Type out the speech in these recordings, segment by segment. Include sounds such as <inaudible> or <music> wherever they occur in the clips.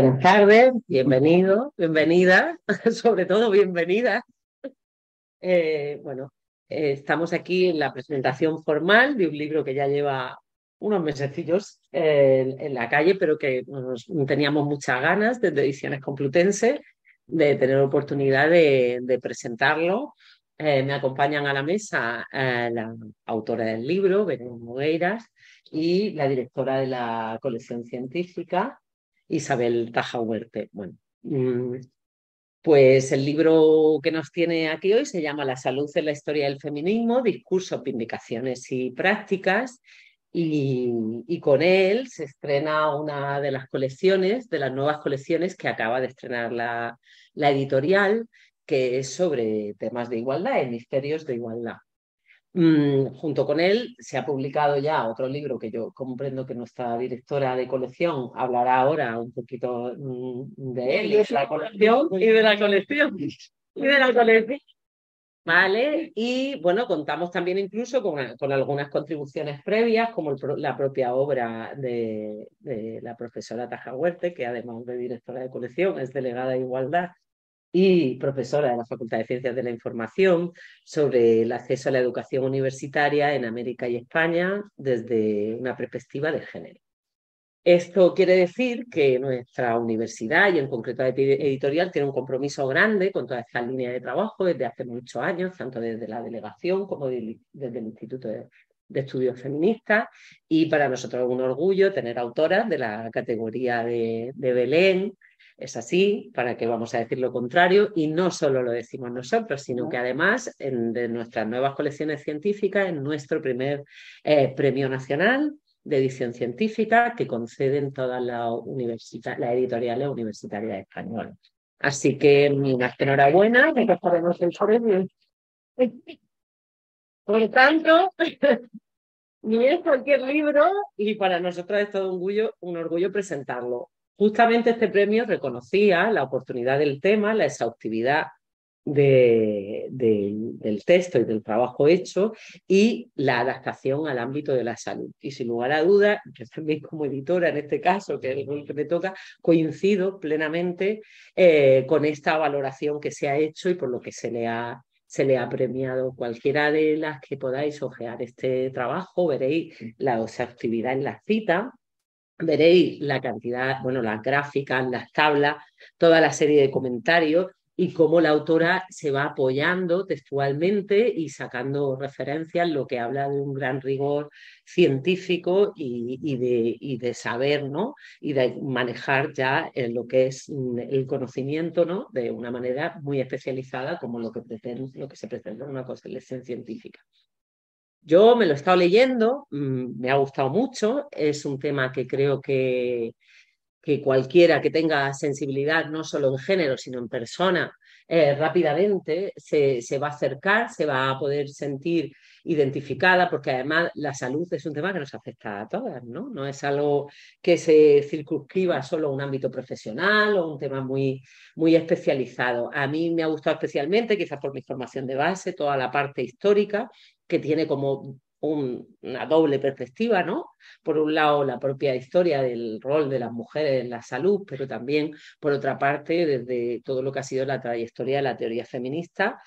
Buenas tardes, bienvenido, bienvenida, <laughs> sobre todo bienvenida. Eh, bueno, eh, estamos aquí en la presentación formal de un libro que ya lleva unos mesecillos eh, en la calle, pero que teníamos muchas ganas desde Ediciones Complutense de tener oportunidad de, presentarlo. me acompañan a la mesa la autora del libro, Belén Mogueiras, y la directora de la colección científica, Isabel Taja Huerte. Bueno, mm, pues el libro que nos tiene aquí hoy se llama La salud en la historia del feminismo, discursos, vindicaciones y prácticas. Y, con él se estrena una de las colecciones, de las nuevas colecciones que acaba de estrenar la, la editorial, que es sobre temas de igualdad, hemisferios de igualdad. Mm, junto con él se ha publicado ya otro libro que yo comprendo que nuestra directora de colección hablará ahora un poquito mm, de él, de la colección y de la colección. Y de la colección. Vale, y bueno, contamos también incluso con, algunas contribuciones previas, como la propia obra de, de la profesora Taja Huerte, que además de directora de colección es delegada de igualdad y profesora de la Facultad de Ciencias de la Información sobre el acceso a la educación universitaria en América y España desde una perspectiva de género. Esto quiere decir que nuestra universidad y en concreto la editorial tiene un compromiso grande con toda esta línea de trabajo desde hace muchos años, tanto desde la delegación como desde el Instituto de, Estudios Feministas y para nosotros es un orgullo tener autoras de la categoría de, de Belén, es así, para que vamos a decir lo contrario, y no solo lo decimos nosotros, sino que además en, de nuestras nuevas colecciones científicas, en nuestro primer eh, premio nacional de edición científica que conceden todas las la editoriales universitarias españolas. Así que una enhorabuena, que pasaremos el premio. Por tanto, <laughs> ni es cualquier libro y para nosotros es todo un orgullo, un orgullo presentarlo. Justamente este premio reconocía la oportunidad del tema, la exhaustividad del texto y del trabajo hecho y la adaptación al ámbito de la salud. Y sin lugar a dudas, yo también como editora en este caso, que es el que me toca, coincido plenamente eh, con esta valoración que se ha hecho y por lo que se le ha premiado cualquiera de las que podáis ojear este trabajo, veréis la exhaustividad en la cita, veréis la cantidad, bueno, las gráficas, las tablas, toda la serie de comentarios y cómo la autora se va apoyando textualmente y sacando referencias, lo que habla de un gran rigor científico y, de, saber, ¿no? Y de manejar ya lo que es el conocimiento, ¿no? De una manera muy especializada como lo que, pretende, lo que se pretende en una colección científica. Yo me lo he estado leyendo, mm, me ha gustado mucho, es un tema que creo que, que cualquiera que tenga sensibilidad, no solo en género, sino en persona, eh, rápidamente se, se, va a acercar, se va a poder sentir identificada, porque además la salud es un tema que nos afecta a todas, ¿no? No es algo que se circunscriba solo a un ámbito profesional o un tema muy, muy especializado. A mí me ha gustado especialmente, quizás por mi formación de base, toda la parte histórica que tiene como una doble perspectiva, ¿no? Por un lado, la propia historia del rol de las mujeres en la salud, pero también, por otra parte, desde todo lo que ha sido la trayectoria de la teoría feminista,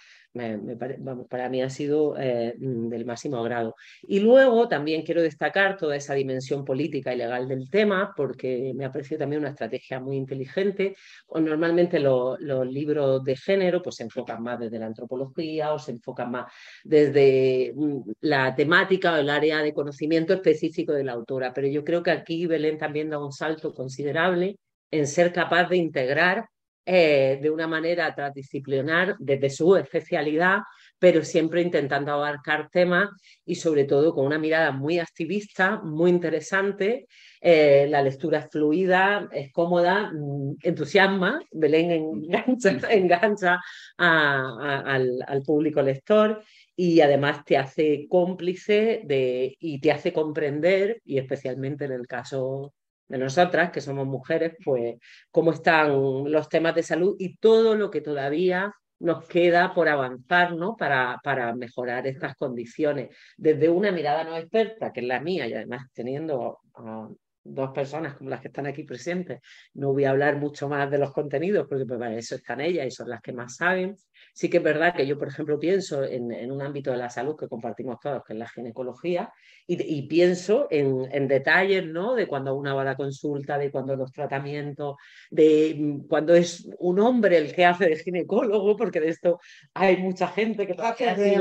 para mí ha sido eh, del máximo agrado. Y luego también quiero destacar toda esa dimensión política y legal del tema, porque me ha parecido también una estrategia muy inteligente. Normalmente los libros de género pues, se enfocan más desde la antropología o se enfocan más desde mm, la temática o el área de conocimiento específico de la autora, pero yo creo que aquí Belén también da un salto considerable en ser capaz de integrar eh, de una manera transdisciplinar desde su especialidad, pero siempre intentando abarcar temas y sobre todo con una mirada muy activista, muy interesante. Eh, la lectura es fluida, es cómoda, mm, entusiasma, Belén engancha, <laughs> engancha al, público lector y además te hace cómplice de, y te hace comprender, y especialmente en el caso de nosotras, que somos mujeres, pues cómo están los temas de salud y todo lo que todavía nos queda por avanzar ¿no? para, para mejorar estas condiciones. Desde una mirada no experta, que es la mía, y además teniendo dos personas como las que están aquí presentes. No voy a hablar mucho más de los contenidos porque pues, para eso están ellas y son las que más saben. Sí que es verdad que yo, por ejemplo, pienso en, un ámbito de la salud que compartimos todos, que es la ginecología, y, pienso en, detalles, ¿no? De cuando una va a la consulta, de cuando los tratamientos, de mm, cuando es un hombre el que hace de ginecólogo, porque de esto hay mucha gente que <laughs> hace de,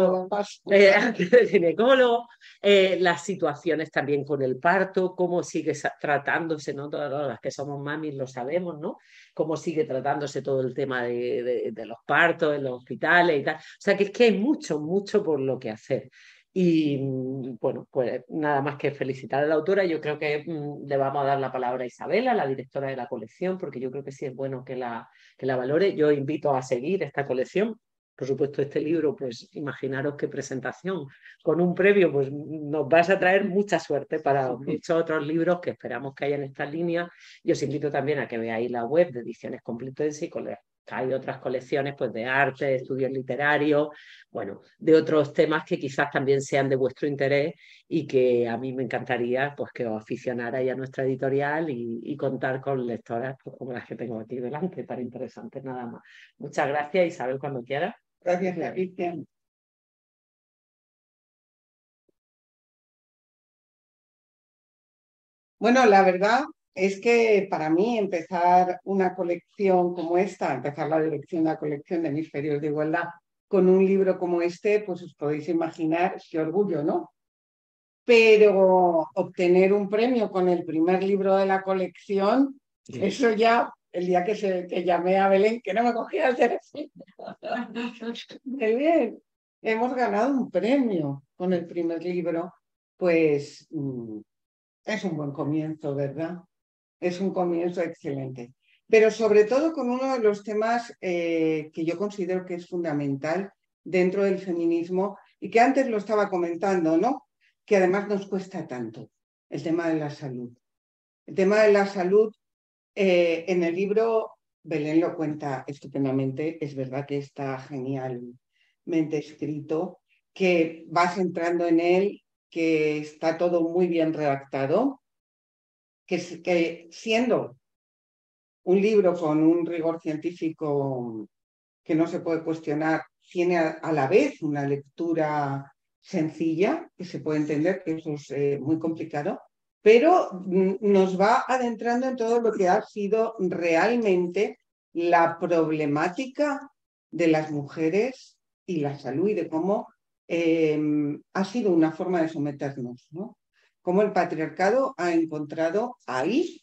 eh, de ginecólogo, eh, las situaciones también con el parto, cómo sigue tratándose, ¿no? Todas las que somos mamis lo sabemos, ¿no? Cómo sigue tratándose todo el tema de, los partos en los hospitales y tal. O sea, que es que hay mucho, mucho por lo que hacer. Y mm, bueno, pues nada más que felicitar a la autora. Yo creo que mm, le vamos a dar la palabra a Isabela, la directora de la colección, porque yo creo que sí es bueno que la, que la valore. Yo invito a seguir esta colección por supuesto, este libro, pues imaginaros qué presentación. Con un previo, pues nos vais a traer mucha suerte para muchos otros libros que esperamos que haya en esta línea. Y os invito también a que veáis la web de Ediciones Complutense y hay otras colecciones pues, de arte, de estudios literarios, bueno, de otros temas que quizás también sean de vuestro interés y que a mí me encantaría pues, que os aficionarais a nuestra editorial y, contar con lectoras pues, como las que tengo aquí delante, tan interesantes nada más. Muchas gracias, Isabel, cuando quieras. Gracias, Cristian. Bueno, la verdad es que para mí empezar una colección como esta, empezar la dirección de la colección de hemisferios de igualdad con un libro como este, pues os podéis imaginar qué orgullo, ¿no? Pero obtener un premio con el primer libro de la colección, eso ya, el día que, se, que llamé a Belén, que no me cogía el teléfono. Muy bien, hemos ganado un premio con el primer libro, pues mm, es un buen comienzo, ¿verdad? Es un comienzo excelente. Pero sobre todo con uno de los temas eh, que yo considero que es fundamental dentro del feminismo y que antes lo estaba comentando, ¿no? Que además nos cuesta tanto, el tema de la salud. El tema de la salud, eh, en el libro Belén lo cuenta estupendamente, es verdad que está genialmente escrito, que vas entrando en él, que está todo muy bien redactado, que, siendo un libro con un rigor científico que no se puede cuestionar, tiene a, la vez una lectura sencilla, que se puede entender, que eso es eh, muy complicado, pero nos va adentrando en todo lo que ha sido realmente la problemática de las mujeres y la salud y de cómo em, ha sido una forma de someternos, ¿no? Cómo el patriarcado ha encontrado ahí,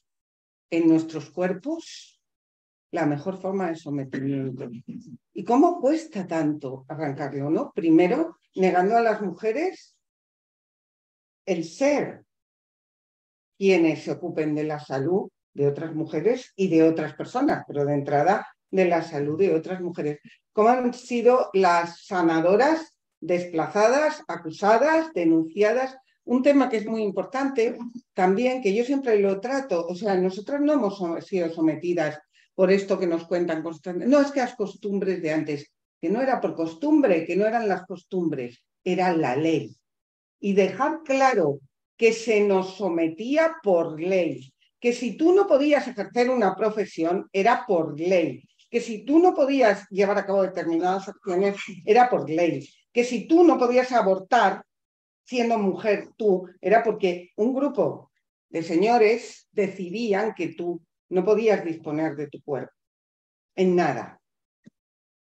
en nuestros cuerpos, la mejor forma de sometimiento. ¿Y cómo cuesta tanto arrancarlo, no? Primero, negando a las mujeres el ser quienes se ocupen de la salud de otras mujeres y de otras personas, pero de entrada de la salud de otras mujeres. ¿Cómo han sido las sanadoras desplazadas, acusadas, denunciadas un tema que es muy importante también, que yo siempre lo trato, o sea, nosotros no hemos sido sometidas por esto que nos cuentan constantemente. No es que las costumbres de antes, que no era por costumbre, que no eran las costumbres, era la ley. Y dejar claro que se nos sometía por ley, que si tú no podías ejercer una profesión, era por ley, que si tú no podías llevar a cabo determinadas acciones, era por ley, que si tú no podías abortar, siendo mujer tú, era porque un grupo de señores decidían que tú no podías disponer de tu cuerpo en nada.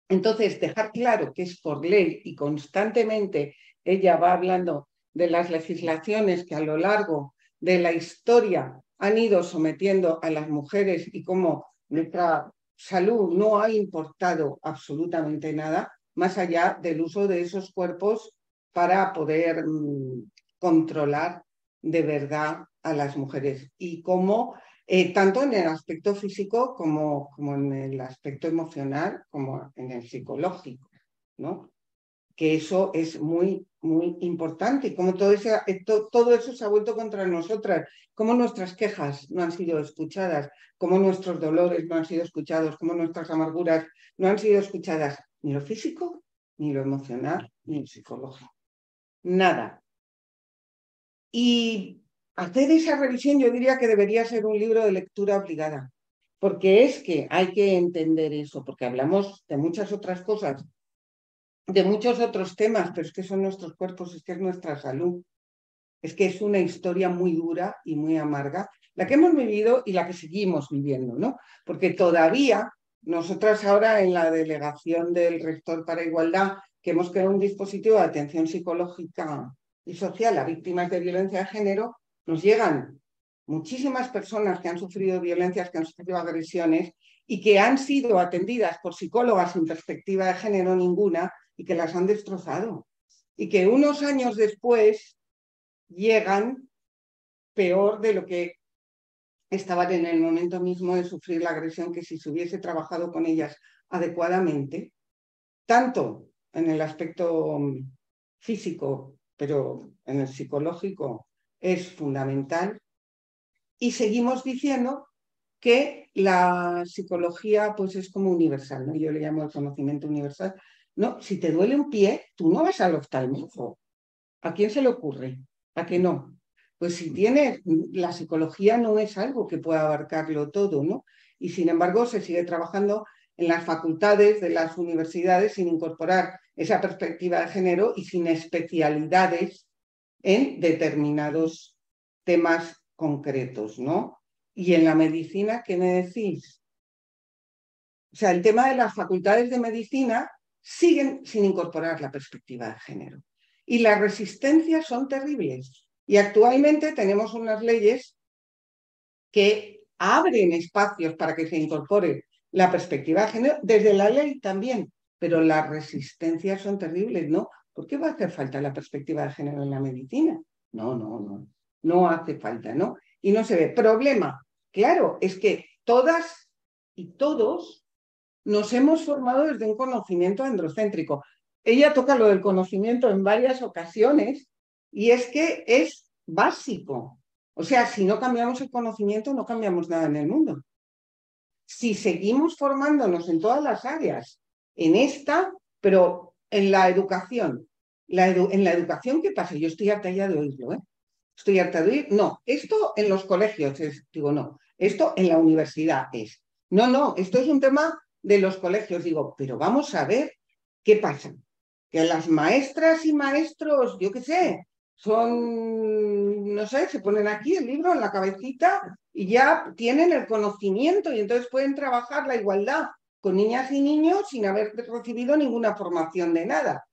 Entonces, dejar claro que es por ley y constantemente ella va hablando de las legislaciones que a lo largo de la historia han ido sometiendo a las mujeres y cómo nuestra salud no ha importado absolutamente nada, más allá del uso de esos cuerpos para poder mm, controlar de verdad a las mujeres. Y cómo, eh, tanto en el aspecto físico como, como en el aspecto emocional, como en el psicológico, ¿no? Que eso es muy, muy importante, como todo, ese, eh, todo eso se ha vuelto contra nosotras, como nuestras quejas no han sido escuchadas, como nuestros dolores no han sido escuchados, como nuestras amarguras no han sido escuchadas, ni lo físico, ni lo emocional, ni lo psicológico nada. Y hacer esa revisión yo diría que debería ser un libro de lectura obligada, porque es que hay que entender eso, porque hablamos de muchas otras cosas, de muchos otros temas, pero es que son nuestros cuerpos, es que es nuestra salud, es que es una historia muy dura y muy amarga, la que hemos vivido y la que seguimos viviendo, ¿no? Porque todavía nosotras ahora en la delegación del rector para igualdad, que hemos creado un dispositivo de atención psicológica y social a víctimas de violencia de género, nos llegan muchísimas personas que han sufrido violencias, que han sufrido agresiones y que han sido atendidas por psicólogas sin perspectiva de género ninguna y que las han destrozado. Y que unos años después llegan peor de lo que estaban en el momento mismo de sufrir la agresión, que si se hubiese trabajado con ellas adecuadamente, tanto en el aspecto mm, físico, pero en el psicológico es fundamental. Y seguimos diciendo que la psicología pues es como universal, ¿no? Yo le llamo el conocimiento universal. No, si te duele un pie, tú no vas al oftalmólogo. ¿A quién se le ocurre? ¿A qué no? Pues si tiene, la psicología no es algo que pueda abarcarlo todo, ¿no? Y sin embargo se sigue trabajando en las facultades de las universidades sin incorporar esa perspectiva de género y sin especialidades en determinados temas concretos, ¿no? Y en la medicina, ¿qué me decís? O sea, el tema de las facultades de medicina siguen sin incorporar la perspectiva de género. Y las resistencias son terribles. Y actualmente tenemos unas leyes que abren espacios para que se incorpore la perspectiva de género, desde la ley también, pero las resistencias son terribles, ¿no? ¿Por qué va a hacer falta la perspectiva de género en la medicina? No, no, no, no hace falta, ¿no? Y no se ve. Problema, claro, es que todas y todos nos hemos formado desde un conocimiento androcéntrico. Ella toca lo del conocimiento en varias ocasiones y es que es básico. O sea, si no cambiamos el conocimiento, no cambiamos nada en el mundo. Si seguimos formándonos en todas las áreas, en esta, pero en la educación, en la educación, ¿qué pasa? Yo estoy harta ya de oírlo, ¿eh? Estoy harta de oír, no, esto en los colegios, es, digo, no, esto en la universidad es. No, no, esto es un tema de los colegios, digo, pero vamos a ver qué pasa. Que las maestras y maestros, yo qué sé, son, no sé, se ponen aquí el libro en la cabecita y ya tienen el conocimiento y entonces pueden trabajar la igualdad con niñas y niños sin haber recibido ninguna formación de nada.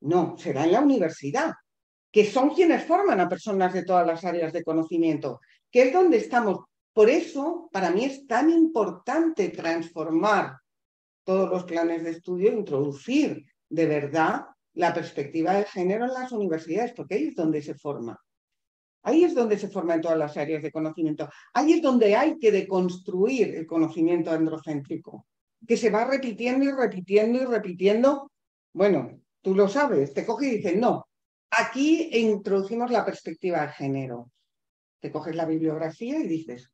No, será en la universidad, que son quienes forman a personas de todas las áreas de conocimiento, que es donde estamos. Por eso, para mí es tan importante transformar todos los planes de estudio, introducir de verdad la perspectiva de género en las universidades, porque ahí es donde se forma. Ahí es donde se forma en todas las áreas de conocimiento. Ahí es donde hay que deconstruir el conocimiento androcéntrico, que se va repitiendo y repitiendo y repitiendo. Bueno, tú lo sabes, te coge y dices, no, aquí introducimos la perspectiva de género. Te coges la bibliografía y dices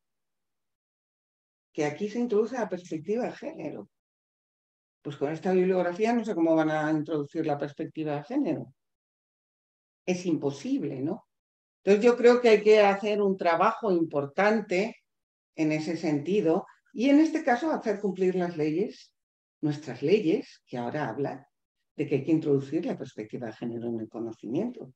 que aquí se introduce la perspectiva de género. Pues con esta bibliografía no sé cómo van a introducir la perspectiva de género. Es imposible, ¿no? Entonces yo creo que hay que hacer un trabajo importante en ese sentido y en este caso hacer cumplir las leyes, nuestras leyes, que ahora hablan de que hay que introducir la perspectiva de género en el conocimiento.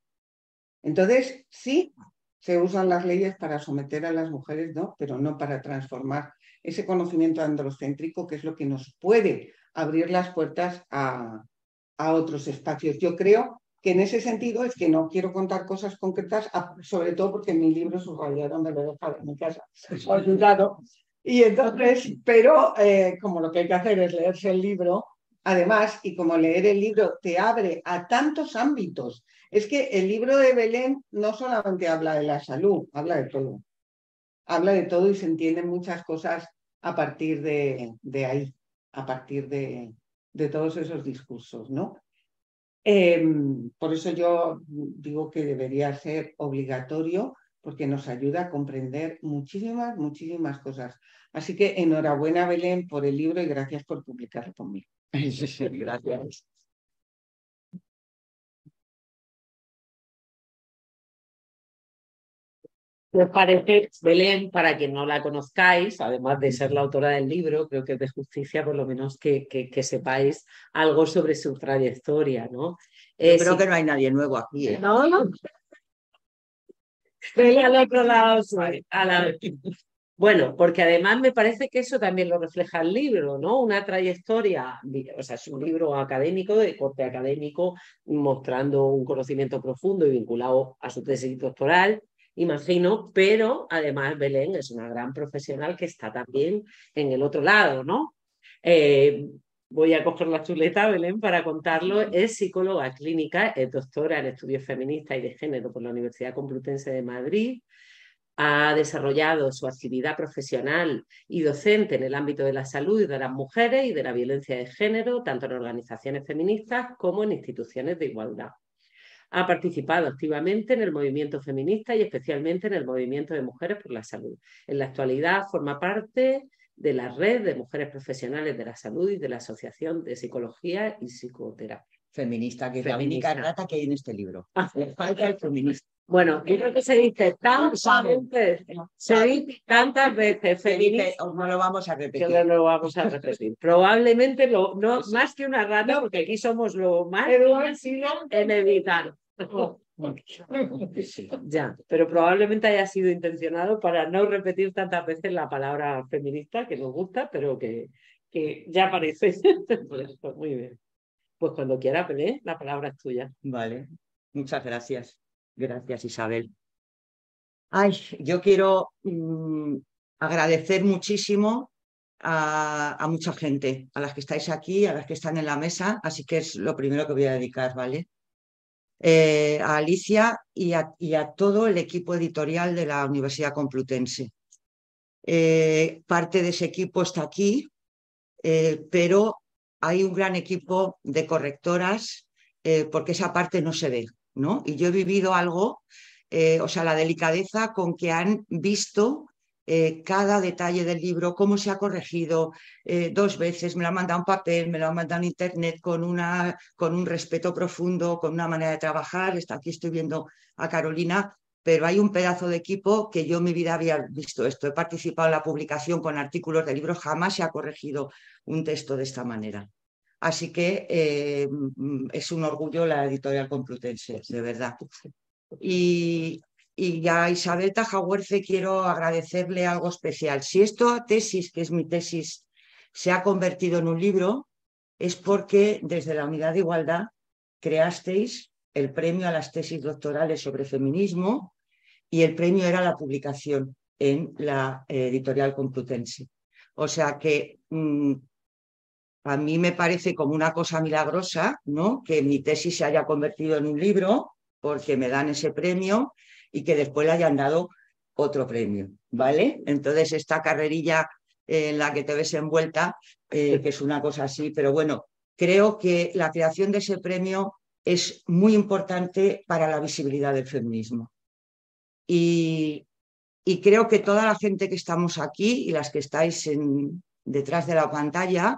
Entonces, sí, se usan las leyes para someter a las mujeres, ¿no? Pero no para transformar ese conocimiento androcéntrico que es lo que nos puede abrir las puertas a, otros espacios. Yo creo que en ese sentido es que no quiero contar cosas concretas, sobre todo porque mi libro lo he dejado en mi casa. Y entonces, pero eh, como lo que hay que hacer es leerse el libro, además, y como leer el libro te abre a tantos ámbitos, es que el libro de Belén no solamente habla de la salud, habla de todo. Habla de todo y se entienden muchas cosas a partir de, de ahí a partir de, todos esos discursos, ¿no? Em, por eso yo digo que debería ser obligatorio porque nos ayuda a comprender muchísimas, muchísimas cosas. Así que enhorabuena, Belén, por el libro y gracias por publicarlo conmigo. <laughs> gracias. Pues parece, Belén, para quien no la conozcáis, además de ser la autora del libro, creo que es de justicia por lo menos que, que, sepáis algo sobre su trayectoria, ¿no? Eh, creo que no hay nadie nuevo aquí. ¿eh? No, no. al otro lado, a la... Bueno, porque además me parece que eso también lo refleja el libro, ¿no? Una trayectoria, o sea, es un libro académico, de corte académico, mostrando un conocimiento profundo y vinculado a su tesis doctoral, imagino, pero además Belén es una gran profesional que está también en el otro lado, ¿no? Eh, voy a coger la chuleta, Belén, para contarlo. Es psicóloga clínica, es doctora en estudios feministas y de género por la Universidad Complutense de Madrid. Ha desarrollado su actividad profesional y docente en el ámbito de la salud y de las mujeres y de la violencia de género, tanto en organizaciones feministas como en instituciones de igualdad. Ha participado activamente en el movimiento feminista y especialmente en el movimiento de mujeres por la salud. En la actualidad forma parte de la red de mujeres profesionales de la salud y de la Asociación de Psicología y Psicoterapia. Feminista, que es la única rata que hay en este libro. Ah. falta el feminista. Bueno, yo creo que se dice tantas veces, se dice tantas veces feminista. No lo vamos a repetir. no lo vamos a repetir. Probablemente lo, no, más que una rata, porque aquí somos lo más en evitar. Ya, pero probablemente haya sido intencionado para no repetir tantas veces la palabra feminista que nos gusta, pero que, que ya aparece. Muy bien. Pues cuando quiera, Pelé, la palabra es tuya. Vale, muchas gracias. Gracias, Isabel. Ay, yo quiero mm, agradecer muchísimo a, mucha gente, a las que estáis aquí, a las que están en la mesa, así que es lo primero que voy a dedicar, ¿vale? Eh, a Alicia y a, todo el equipo editorial de la Universidad Complutense. Eh, parte de ese equipo está aquí, eh, pero hay un gran equipo de correctoras porque esa parte no se ve, ¿no? Y yo he vivido algo, o sea, la delicadeza con que han visto eh, cada detalle del libro, cómo se ha corregido eh, dos veces, me lo han mandado en papel, me lo han mandado en internet con, una, con un respeto profundo, con una manera de trabajar. Aquí estoy viendo a Carolina, pero hay un pedazo de equipo que yo en mi vida había visto esto. He participado en la publicación con artículos de libros, jamás se ha corregido un texto de esta manera. Así que eh, mm, es un orgullo la editorial Complutense, de verdad. Y, y a Isabel Tajahuerce quiero agradecerle algo especial. Si esta tesis, que es mi tesis, se ha convertido en un libro, es porque desde la Unidad de Igualdad creasteis el premio a las tesis doctorales sobre feminismo y el premio era la publicación en la editorial Complutense. O sea que mm, a mí me parece como una cosa milagrosa, ¿no? Que mi tesis se haya convertido en un libro porque me dan ese premio y que después le hayan dado otro premio, ¿vale? Entonces, esta carrerilla en la que te ves envuelta, eh, que es una cosa así, pero bueno, creo que la creación de ese premio es muy importante para la visibilidad del feminismo. Y, creo que toda la gente que estamos aquí y las que estáis en, detrás de la pantalla,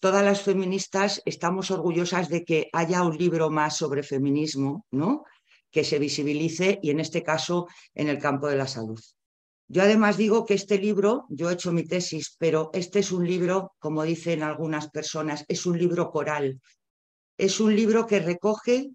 todas las feministas estamos orgullosas de que haya un libro más sobre feminismo, ¿no? que se visibilice y en este caso en el campo de la salud. Yo además digo que este libro, yo he hecho mi tesis, pero este es un libro, como dicen algunas personas, es un libro coral. Es un libro que recoge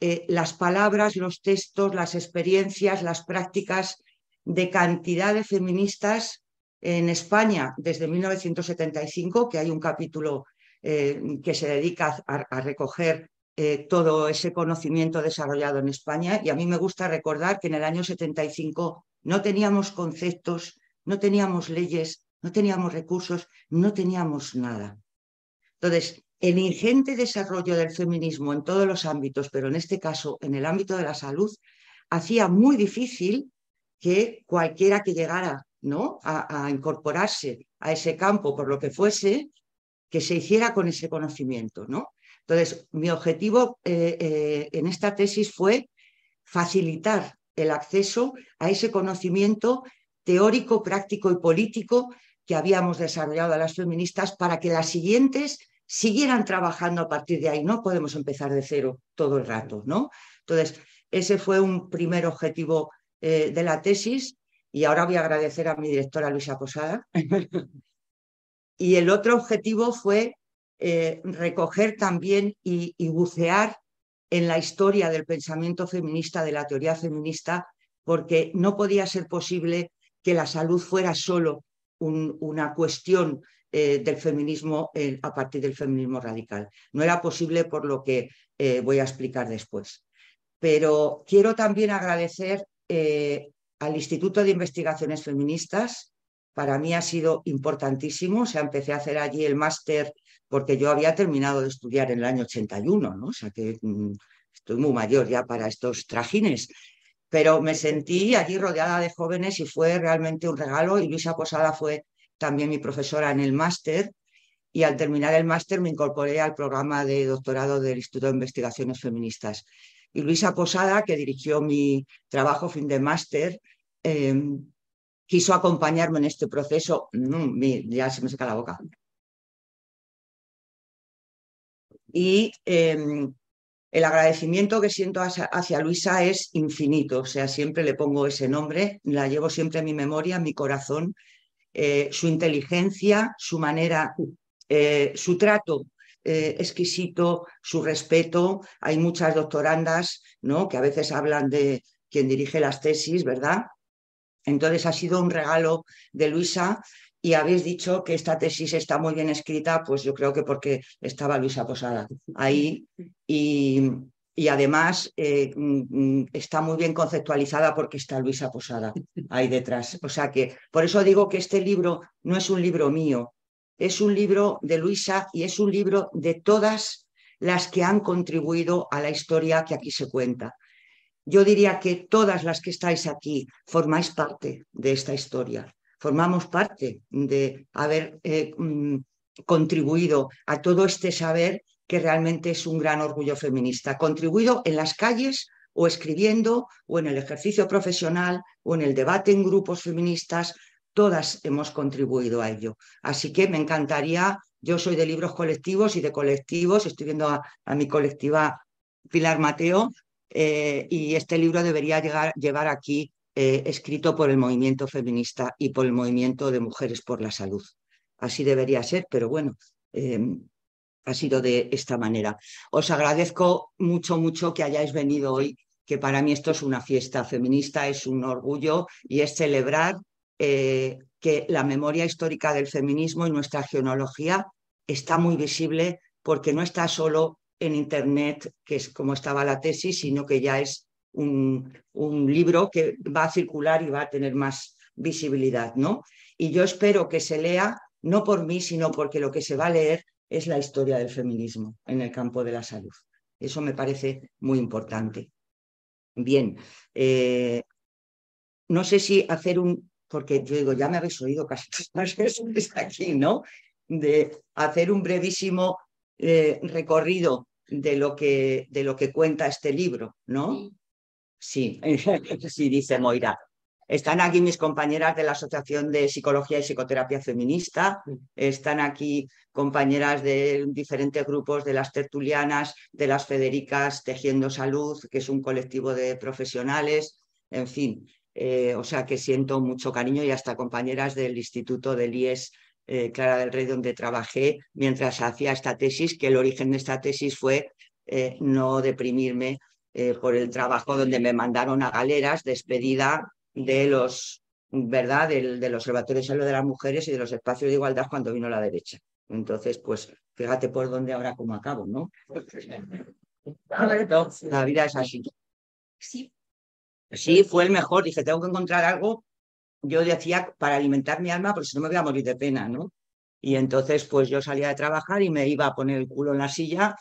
eh, las palabras, los textos, las experiencias, las prácticas de cantidad de feministas en España desde 1975, que hay un capítulo eh, que se dedica a recoger eh, todo ese conocimiento desarrollado en España y a mí me gusta recordar que en el año 75 no teníamos conceptos, no teníamos leyes, no teníamos recursos, no teníamos nada. Entonces, el ingente desarrollo del feminismo en todos los ámbitos, pero en este caso en el ámbito de la salud, hacía muy difícil que cualquiera que llegara ¿no? a, incorporarse a ese campo por lo que fuese, que se hiciera con ese conocimiento, ¿no? Entonces, mi objetivo eh, eh, en esta tesis fue facilitar el acceso a ese conocimiento teórico, práctico y político que habíamos desarrollado a las feministas para que las siguientes siguieran trabajando a partir de ahí. No podemos empezar de cero todo el rato, ¿no? Entonces, ese fue un primer objetivo eh, de la tesis y ahora voy a agradecer a mi directora Luisa Posada. <laughs> y el otro objetivo fue eh, recoger también y, bucear en la historia del pensamiento feminista, de la teoría feminista, porque no podía ser posible que la salud fuera solo una cuestión eh, del feminismo a partir del feminismo radical. No era posible por lo que voy a explicar después. Pero quiero también agradecer al Instituto de Investigaciones Feministas. Para mí ha sido importantísimo. O sea, empecé a hacer allí el máster porque yo había terminado de estudiar en el año 81, ¿no? O sea que mm, estoy muy mayor ya para estos trajines. Pero me sentí allí rodeada de jóvenes y fue realmente un regalo. Y Luisa Posada fue también mi profesora en el máster. Y al terminar el máster me incorporé al programa de doctorado del Instituto de Investigaciones Feministas. Y Luisa Posada, que dirigió mi trabajo fin de máster, em, quiso acompañarme en este proceso. Mm, ya se me seca la boca. Y em, el agradecimiento que siento hacia, Luisa es infinito, o sea, siempre le pongo ese nombre, la llevo siempre en mi memoria, en mi corazón. Eh, su inteligencia, su manera, eh, su trato eh, exquisito, su respeto. Hay muchas doctorandas ¿no? que a veces hablan de quien dirige las tesis, ¿verdad? Entonces ha sido un regalo de Luisa y habéis dicho que esta tesis está muy bien escrita, pues yo creo que porque estaba Luisa Posada ahí y, además eh, mm, está muy bien conceptualizada porque está Luisa Posada ahí detrás. O sea que por eso digo que este libro no es un libro mío, es un libro de Luisa y es un libro de todas las que han contribuido a la historia que aquí se cuenta. Yo diría que todas las que estáis aquí formáis parte de esta historia, formamos parte de haber eh, mm, contribuido a todo este saber que realmente es un gran orgullo feminista, contribuido en las calles o escribiendo o en el ejercicio profesional o en el debate en grupos feministas todas hemos contribuido a ello. Así que me encantaría, yo soy de libros colectivos y de colectivos, estoy viendo a, mi colectiva Pilar Mateo, eh, y este libro debería llegar, llevar aquí eh, escrito por el movimiento feminista y por el movimiento de mujeres por la salud. Así debería ser, pero bueno, em, ha sido de esta manera. Os agradezco mucho, mucho que hayáis venido hoy, que para mí esto es una fiesta feminista, es un orgullo y es celebrar eh, que la memoria histórica del feminismo y nuestra genealogía está muy visible porque no está solo en Internet, que es como estaba la tesis, sino que ya es un, libro que va a circular y va a tener más visibilidad, ¿no? Y yo espero que se lea, no por mí, sino porque lo que se va a leer es la historia del feminismo en el campo de la salud. Eso me parece muy importante. Bien, eh, no sé si hacer un, porque yo digo, ya me habéis oído casi todas las veces aquí, ¿no? De hacer un brevísimo eh, recorrido de lo, que, de lo que cuenta este libro, ¿no? Sí, sí, <laughs> dice Moira. Están aquí mis compañeras de la Asociación de Psicología y Psicoterapia Feminista, están aquí compañeras de diferentes grupos de las tertulianas, de las Federicas Tejiendo Salud, que es un colectivo de profesionales, en fin, eh, o sea que siento mucho cariño y hasta compañeras del Instituto del IES eh, Clara del Rey, donde trabajé mientras hacía esta tesis, que el origen de esta tesis fue eh, no deprimirme por el trabajo donde me mandaron a galeras, despedida de los, ¿verdad?, del, del Observatorio de Salud de las Mujeres y de los espacios de igualdad cuando vino la derecha. Entonces, pues fíjate por dónde ahora como acabo, ¿no? <laughs> La vida es así. Sí, Sí, fue el mejor. Dije, tengo que encontrar algo, yo decía, para alimentar mi alma, porque si no me voy a morir de pena, ¿no? Y entonces, pues yo salía de trabajar y me iba a poner el culo en la silla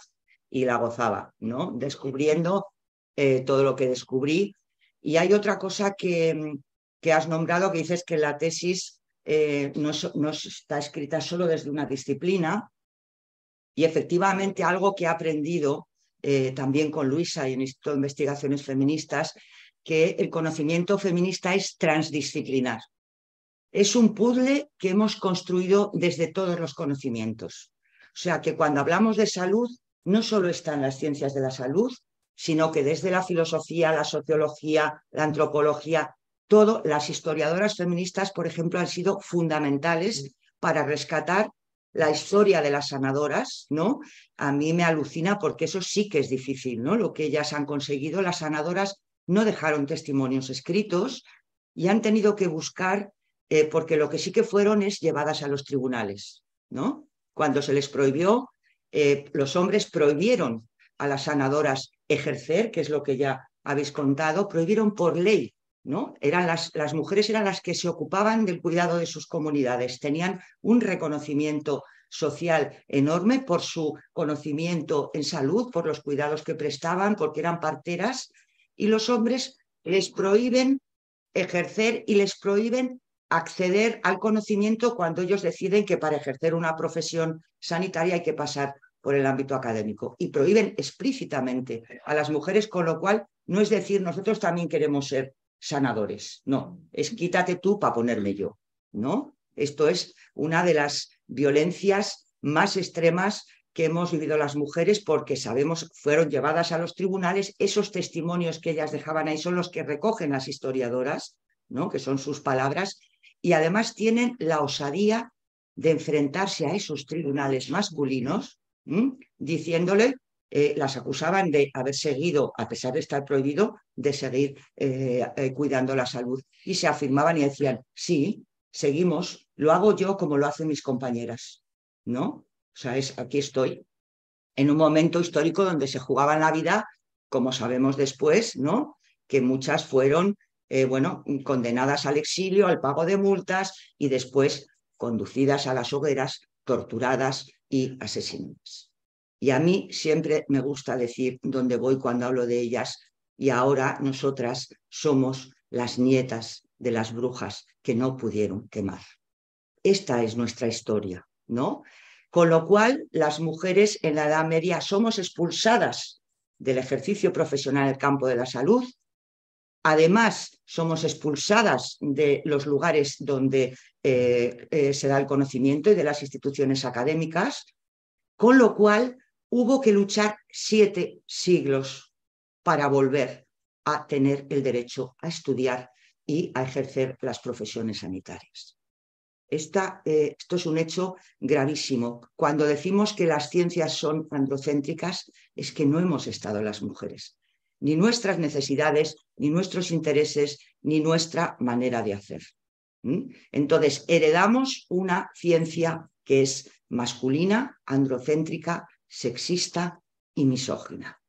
y la gozaba, ¿no? Descubriendo eh, todo lo que descubrí. Y hay otra cosa que, que has nombrado, que dices que la tesis eh, no, está escrita solo desde una disciplina. Y efectivamente algo que he aprendido eh, también con Luisa y en Instituto de Investigaciones Feministas que el conocimiento feminista es transdisciplinar. Es un puzzle que hemos construido desde todos los conocimientos. O sea que cuando hablamos de salud, no solo están las ciencias de la salud, sino que desde la filosofía, la sociología, la antropología, todo, las historiadoras feministas, por ejemplo, han sido fundamentales para rescatar la historia de las sanadoras, ¿no? A mí me alucina porque eso sí que es difícil, ¿no? Lo que ellas han conseguido, las sanadoras no dejaron testimonios escritos y han tenido que buscar, eh, porque lo que sí que fueron es llevadas a los tribunales, ¿no? Cuando se les prohibió, eh, los hombres prohibieron a las sanadoras ejercer, que es lo que ya habéis contado, prohibieron por ley ¿no? Eran las, las, mujeres eran las que se ocupaban del cuidado de sus comunidades, tenían un reconocimiento social enorme por su conocimiento en salud, por los cuidados que prestaban, porque eran parteras, y los hombres les prohíben ejercer y les prohíben acceder al conocimiento cuando ellos deciden que para ejercer una profesión sanitaria hay que pasar por el ámbito académico y prohíben explícitamente a las mujeres, con lo cual no es decir nosotros también queremos ser sanadores. No, es quítate tú para ponerme yo. ¿no? Esto es una de las violencias más extremas que hemos vivido las mujeres porque sabemos fueron llevadas a los tribunales. Esos testimonios que ellas dejaban ahí son los que recogen las historiadoras, ¿no? que son sus palabras, y además tienen la osadía de enfrentarse a esos tribunales masculinos diciéndole eh, las acusaban de haber seguido, a pesar de estar prohibido, de seguir eh, eh, cuidando la salud. Y se afirmaban y decían, sí, seguimos, lo hago yo como lo hacen mis compañeras. ¿No? O sea, es, aquí estoy en un momento histórico donde se jugaba la vida, como sabemos después, ¿no? Que muchas fueron, bueno, condenadas al exilio, al pago de multas y después conducidas a las hogueras, torturadas y asesinadas. Y a mí siempre me gusta decir dónde voy cuando hablo de ellas, y ahora nosotras somos las nietas de las brujas que no pudieron quemar. Esta es nuestra historia, ¿no? Con lo cual, las mujeres en la Edad Media somos expulsadas del ejercicio profesional en el campo de la salud. Además, somos expulsadas de los lugares donde eh, eh, se da el conocimiento y de las instituciones académicas, con lo cual hubo que luchar siete siglos para volver a tener el derecho a estudiar y a ejercer las profesiones sanitarias. Eh, esto es un hecho gravísimo. Cuando decimos que las ciencias son androcéntricas, es que no hemos estado las mujeres. Ni nuestras necesidades, ni nuestros intereses, ni nuestra manera de hacer. Entonces, heredamos una ciencia que es masculina, androcéntrica, sexista y misógina,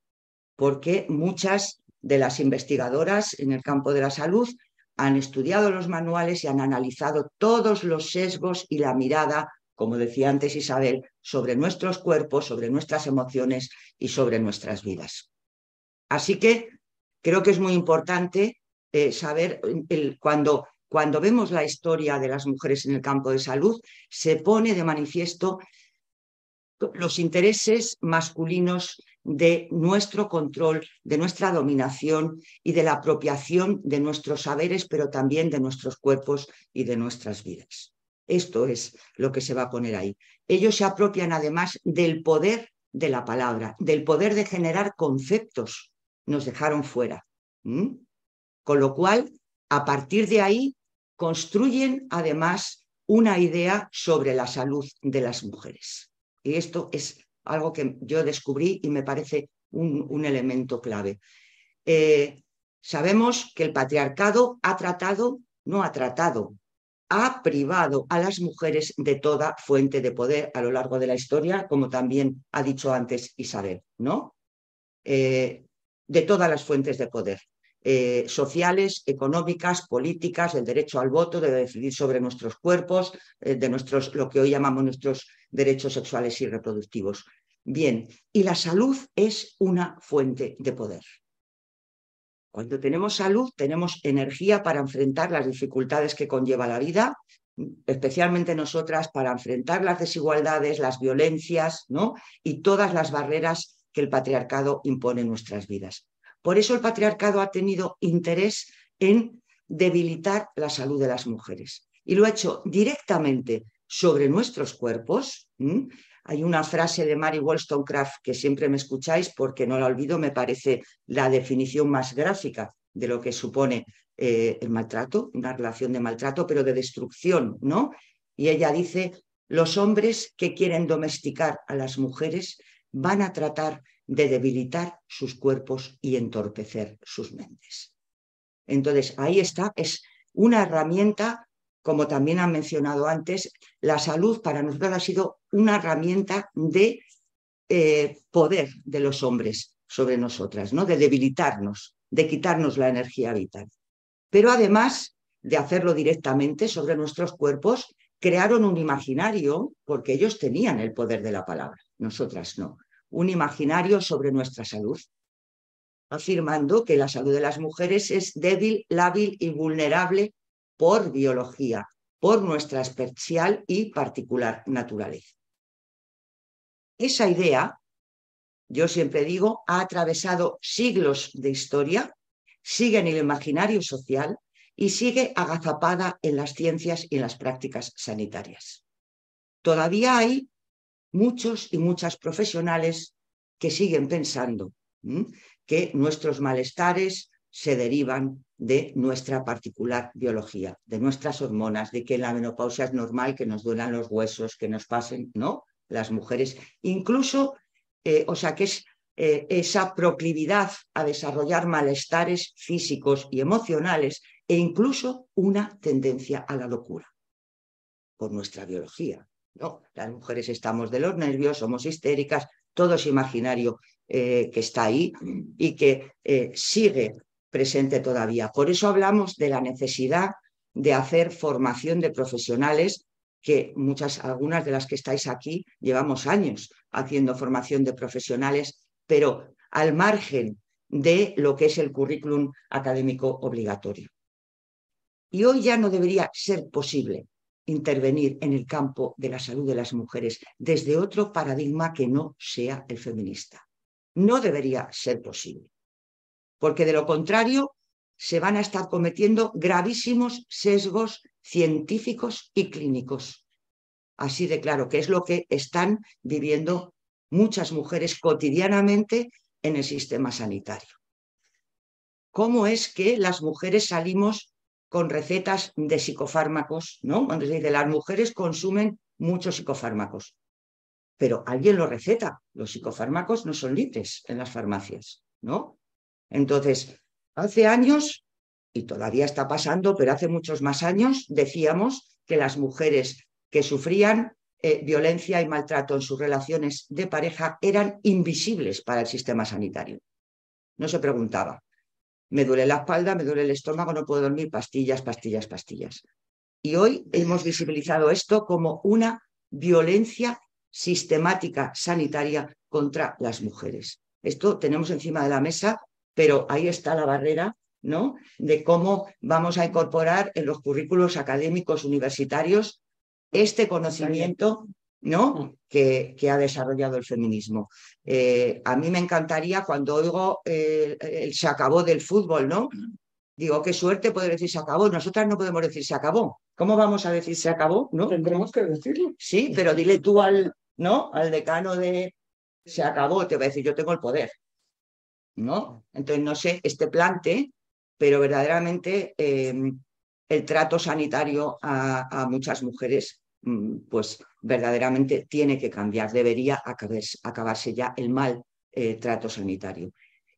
porque muchas de las investigadoras en el campo de la salud han estudiado los manuales y han analizado todos los sesgos y la mirada, como decía antes Isabel, sobre nuestros cuerpos, sobre nuestras emociones y sobre nuestras vidas. Así que creo que es muy importante eh, saber el, cuando, cuando vemos la historia de las mujeres en el campo de salud, se pone de manifiesto los intereses masculinos de nuestro control, de nuestra dominación y de la apropiación de nuestros saberes, pero también de nuestros cuerpos y de nuestras vidas. Esto es lo que se va a poner ahí. Ellos se apropian además del poder de la palabra, del poder de generar conceptos. Nos dejaron fuera. Con lo cual, a partir de ahí, construyen además una idea sobre la salud de las mujeres. Y esto es algo que yo descubrí y me parece un, elemento clave. Eh, sabemos que el patriarcado ha tratado, no ha tratado, ha privado a las mujeres de toda fuente de poder a lo largo de la historia, como también ha dicho antes Isabel, ¿no? Eh, de todas las fuentes de poder. Eh, sociales, económicas, políticas, el derecho al voto, de decidir sobre nuestros cuerpos, eh, de nuestros, lo que hoy llamamos nuestros derechos sexuales y reproductivos. Bien, y la salud es una fuente de poder. Cuando tenemos salud, tenemos energía para enfrentar las dificultades que conlleva la vida, especialmente nosotras, para enfrentar las desigualdades, las violencias, ¿no? Y todas las barreras que el patriarcado impone en nuestras vidas. Por eso el patriarcado ha tenido interés en debilitar la salud de las mujeres y lo ha hecho directamente sobre nuestros cuerpos, Hay una frase de Mary Wollstonecraft que siempre me escucháis porque no la olvido, me parece la definición más gráfica de lo que supone eh, el maltrato, una relación de maltrato, pero de destrucción, ¿no? Y ella dice, los hombres que quieren domesticar a las mujeres van a tratar de debilitar sus cuerpos y entorpecer sus mentes. Entonces, ahí está, es una herramienta como también han mencionado antes, la salud para nosotros ha sido una herramienta de eh, poder de los hombres sobre nosotras, ¿no? de debilitarnos, de quitarnos la energía vital. Pero además de hacerlo directamente sobre nuestros cuerpos, crearon un imaginario, porque ellos tenían el poder de la palabra, nosotras no, un imaginario sobre nuestra salud, afirmando que la salud de las mujeres es débil, lábil y vulnerable por biología, por nuestra especial y particular naturaleza. Esa idea, yo siempre digo, ha atravesado siglos de historia, sigue en el imaginario social y sigue agazapada en las ciencias y en las prácticas sanitarias. Todavía hay muchos y muchas profesionales que siguen pensando que nuestros malestares se derivan de nuestra particular biología, de nuestras hormonas, de que la menopausia es normal, que nos duelan los huesos, que nos pasen, ¿no? Las mujeres, incluso, eh, o sea, que es eh, esa proclividad a desarrollar malestares físicos y emocionales e incluso una tendencia a la locura por nuestra biología. ¿No? Las mujeres estamos de los nervios, somos histéricas, todo es imaginario eh, que está ahí y que sigue presente todavía. Por eso hablamos de la necesidad de hacer formación de profesionales que muchas, algunas de las que estáis aquí, llevamos años haciendo formación de profesionales, pero al margen de lo que es el currículum académico obligatorio. Y hoy ya no debería ser posible intervenir en el campo de la salud de las mujeres desde otro paradigma que no sea el feminista. No debería ser posible porque de lo contrario se van a estar cometiendo gravísimos sesgos científicos y clínicos. Así de claro, que es lo que están viviendo muchas mujeres cotidianamente en el sistema sanitario. ¿Cómo es que las mujeres salimos con recetas de psicofármacos? ¿no? Cuando se dice, las mujeres consumen muchos psicofármacos, pero alguien lo receta. Los psicofármacos no son libres en las farmacias, ¿no? Entonces, hace años, y todavía está pasando, pero hace muchos más años, decíamos que las mujeres que sufrían eh, violencia y maltrato en sus relaciones de pareja eran invisibles para el sistema sanitario. No se preguntaba, me duele la espalda, me duele el estómago, no puedo dormir, pastillas, pastillas, pastillas. Y hoy hemos visibilizado esto como una violencia sistemática sanitaria contra las mujeres. Esto tenemos encima de la mesa pero ahí está la barrera ¿no? de cómo vamos a incorporar en los currículos académicos universitarios este conocimiento ¿no? Que, que ha desarrollado el feminismo. Eh, a mí me encantaría cuando oigo el, se acabó del fútbol, ¿no? Digo, qué suerte poder decir se acabó. Nosotras no podemos decir se acabó. ¿Cómo vamos a decir se acabó? ¿No? Tendremos que decirlo. Sí, pero dile tú al, ¿no? al decano de se acabó, te va a decir yo tengo el poder. ¿no? Entonces, no sé, este plante, pero verdaderamente em, el trato sanitario a, muchas mujeres, mm, pues verdaderamente tiene que cambiar, debería acabarse, ya el mal eh, trato sanitario.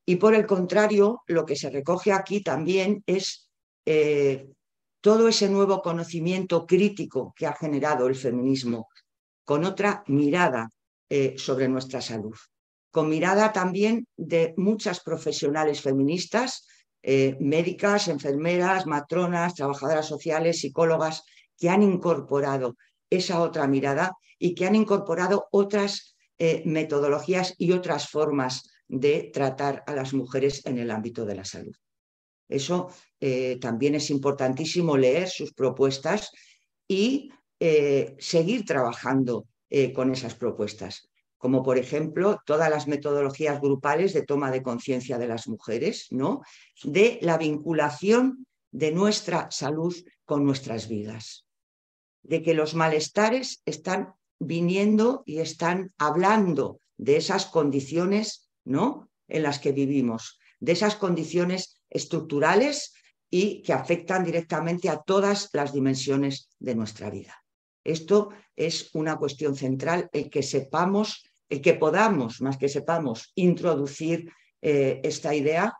Y por el contrario, lo que se recoge aquí también es eh, todo ese nuevo conocimiento crítico que ha generado el feminismo con otra mirada eh, sobre nuestra salud con mirada también de muchas profesionales feministas, médicas, enfermeras, matronas, trabajadoras sociales, psicólogas, que han incorporado esa otra mirada y que han incorporado otras eh, metodologías y otras formas de tratar a las mujeres en el ámbito de la salud. Eso eh, también es importantísimo leer sus propuestas y seguir trabajando con esas propuestas como por ejemplo todas las metodologías grupales de toma de conciencia de las mujeres, ¿no? De la vinculación de nuestra salud con nuestras vidas, de que los malestares están viniendo y están hablando de esas condiciones, ¿no? En las que vivimos, de esas condiciones estructurales y que afectan directamente a todas las dimensiones de nuestra vida. Esto es una cuestión central, el que sepamos, el que podamos, más que sepamos, introducir eh, esta idea,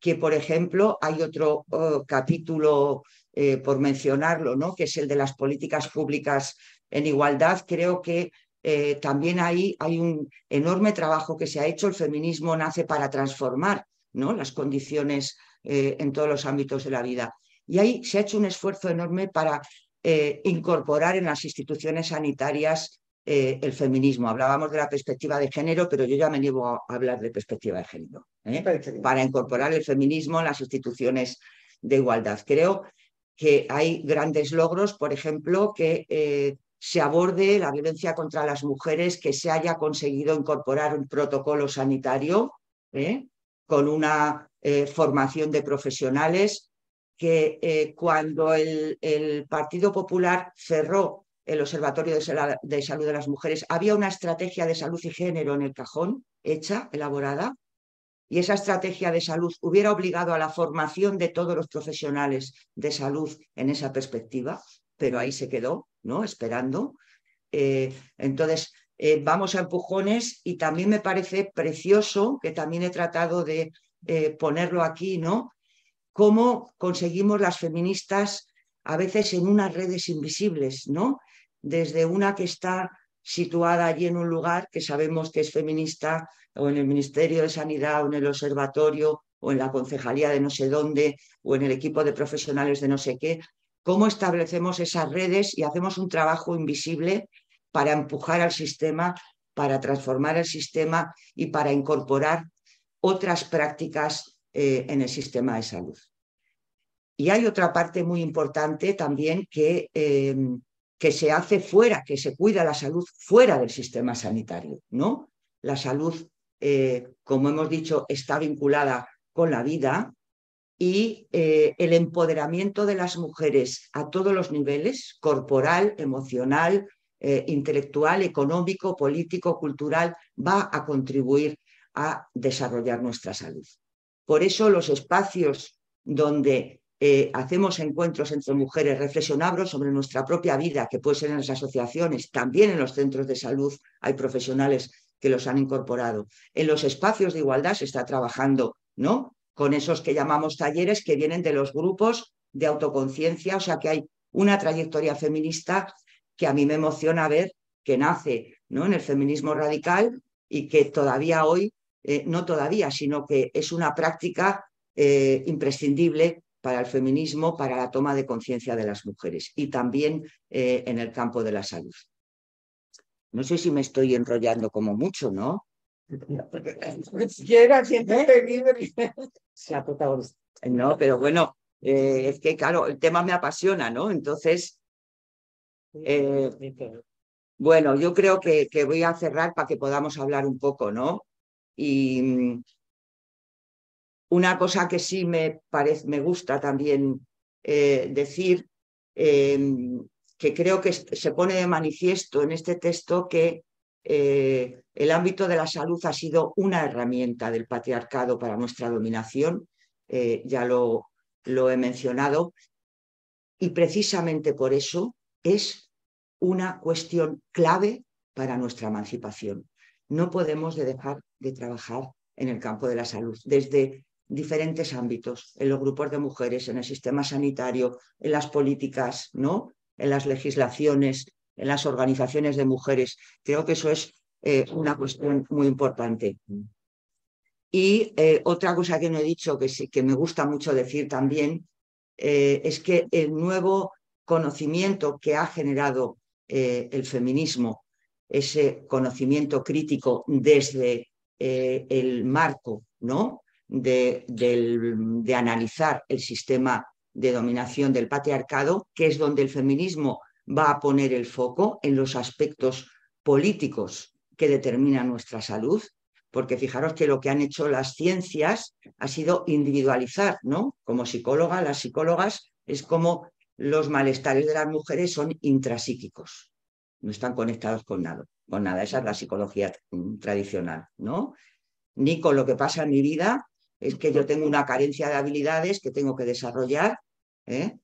que por ejemplo hay otro oh, capítulo, eh, por mencionarlo, ¿no? que es el de las políticas públicas en igualdad. Creo que eh, también ahí hay un enorme trabajo que se ha hecho. El feminismo nace para transformar ¿no? las condiciones eh, en todos los ámbitos de la vida. Y ahí se ha hecho un esfuerzo enorme para incorporar en las instituciones sanitarias eh, el feminismo. Hablábamos de la perspectiva de género, pero yo ya me niego a hablar de perspectiva de género. Para incorporar el feminismo en las instituciones de igualdad. Creo que hay grandes logros, por ejemplo, que se aborde la violencia contra las mujeres, que se haya conseguido incorporar un protocolo sanitario con una eh, formación de profesionales, que eh, cuando el, Partido Popular cerró el Observatorio de Salud de las Mujeres, había una estrategia de salud y género en el cajón, hecha, elaborada, y esa estrategia de salud hubiera obligado a la formación de todos los profesionales de salud en esa perspectiva, pero ahí se quedó, ¿no? Esperando. Eh, entonces, vamos a empujones y también me parece precioso, que también he tratado de eh, ponerlo aquí, ¿no? Cómo conseguimos las feministas a veces en unas redes invisibles, ¿no? Desde una que está situada allí en un lugar que sabemos que es feminista, o en el Ministerio de Sanidad, o en el Observatorio, o en la concejalía de no sé dónde, o en el equipo de profesionales de no sé qué, cómo establecemos esas redes y hacemos un trabajo invisible para empujar al sistema, para transformar el sistema y para incorporar otras prácticas eh, en el sistema de salud. Y hay otra parte muy importante también que, em, que se hace fuera, que se cuida la salud fuera del sistema sanitario, ¿no? La salud, eh, como hemos dicho, está vinculada con la vida y eh, el empoderamiento de las mujeres a todos los niveles, corporal, emocional, intelectual, económico, político, cultural, va a contribuir a desarrollar nuestra salud. Por eso los espacios donde eh, hacemos encuentros entre mujeres, reflexionamos sobre nuestra propia vida, que puede ser en las asociaciones, también en los centros de salud hay profesionales que los han incorporado. En los espacios de igualdad se está trabajando, ¿no? Con esos que llamamos talleres que vienen de los grupos de autoconciencia, o sea que hay una trayectoria feminista que a mí me emociona ver que nace ¿no? en el feminismo radical y que todavía hoy eh, no todavía, sino que es una práctica eh, imprescindible para el feminismo, para la toma de conciencia de las mujeres y también eh, en el campo de la salud. No sé si me estoy enrollando como mucho, ¿no? No, pero bueno, es que claro, el tema me apasiona, ¿no? Entonces, bueno, yo creo que, que, voy a cerrar para que podamos hablar un poco, ¿no? Y mm, una cosa que sí me, parece, me gusta también eh, decir, que creo que se pone de manifiesto en este texto que eh, el ámbito de la salud ha sido una herramienta del patriarcado para nuestra dominación, eh, ya lo, lo he mencionado, y precisamente por eso es una cuestión clave para nuestra emancipación no podemos dejar de trabajar en el campo de la salud, desde diferentes ámbitos, en los grupos de mujeres, en el sistema sanitario, en las políticas, ¿no? En las legislaciones, en las organizaciones de mujeres. Creo que eso es eh, una cuestión muy importante. Y eh, otra cosa que no he dicho, que, que me gusta mucho decir también, eh, es que el nuevo conocimiento que ha generado el feminismo ese conocimiento crítico desde el marco ¿no? de, de analizar el sistema de dominación del patriarcado, que es donde el feminismo va a poner el foco en los aspectos políticos que determinan nuestra salud, porque fijaros que lo que han hecho las ciencias ha sido individualizar, ¿no? Como psicóloga, las psicólogas es como los malestares de las mujeres son intrapsíquicos. no están conectados con nada, con nada. Esa es la psicología tradicional, ¿no? Ni con lo que pasa en mi vida, es que yo tengo una carencia de habilidades que tengo que desarrollar, ¿eh?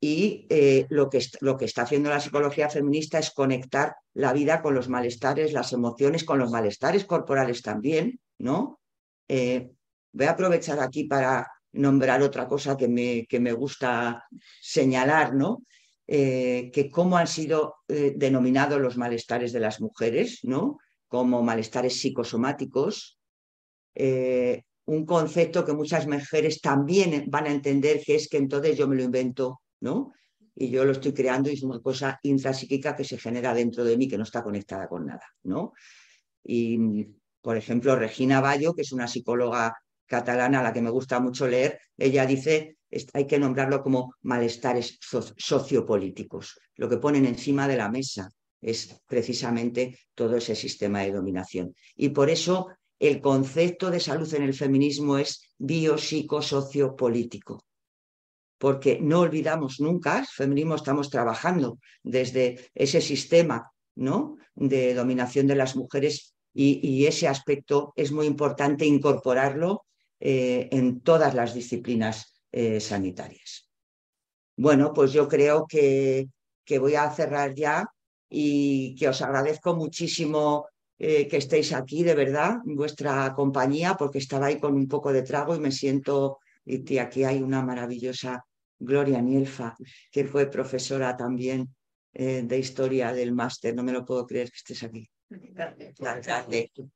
y eh, lo, que, lo, que, está haciendo la psicología feminista es conectar la vida con los malestares, las emociones, con los malestares corporales también, ¿no? Eh, voy a aprovechar aquí para nombrar otra cosa que me, que me gusta señalar, ¿no? Que cómo han sido denominados los malestares de las mujeres, ¿no? Como malestares psicosomáticos, un concepto que muchas mujeres también van a entender que es que entonces yo me lo invento ¿no? Y yo lo estoy creando y es una cosa intrapsíquica que se genera dentro de mí que no está conectada con nada, ¿no? Y, por ejemplo, Regina Bayo, que es una psicóloga catalana a la que me gusta mucho leer, ella dice, hay que nombrarlo como malestares sociopolíticos. Lo que ponen encima de la mesa es precisamente todo ese sistema de dominación. Y por eso el concepto de salud en el feminismo es biopsicosociopolítico porque no olvidamos nunca, feminismo estamos trabajando desde ese sistema ¿no? de dominación de las mujeres y, ese aspecto es muy importante incorporarlo eh, en todas las disciplinas eh, sanitarias. Bueno, pues yo creo que, que, voy a cerrar ya y que os agradezco muchísimo eh, que estéis aquí, de verdad, en vuestra compañía, porque estaba ahí con un poco de trago y me siento, y aquí hay una maravillosa Gloria Nielfa, que fue profesora también eh, de historia del máster. No me lo puedo creer que estés aquí.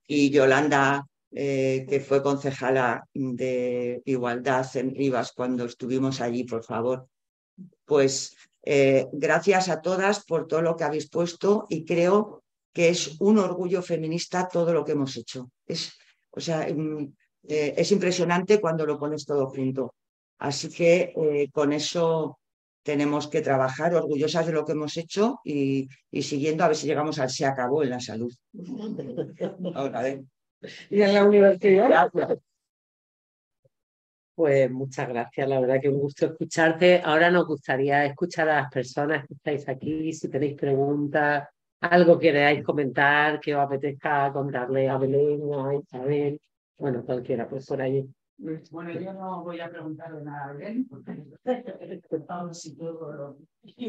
Y Yolanda, eh, que fue concejala de igualdad en Rivas cuando estuvimos allí, por favor. Pues eh, gracias a todas por todo lo que habéis puesto y creo que es un orgullo feminista todo lo que hemos hecho. Es, o sea, mm, es impresionante cuando lo pones todo junto. Así que eh, con eso tenemos que trabajar orgullosas de lo que hemos hecho y, siguiendo a ver si llegamos al se acabó en la salud. <laughs> Y en la universidad. Pues muchas gracias, la verdad que un gusto escucharte. Ahora nos gustaría escuchar a las personas que estáis aquí, si tenéis preguntas, algo que queráis comentar, que os apetezca contarle a Belén, a Isabel, bueno, cualquiera, pues por ahí. Bueno, yo no voy a preguntarle nada a Belén, porque <laughs> estamos y todo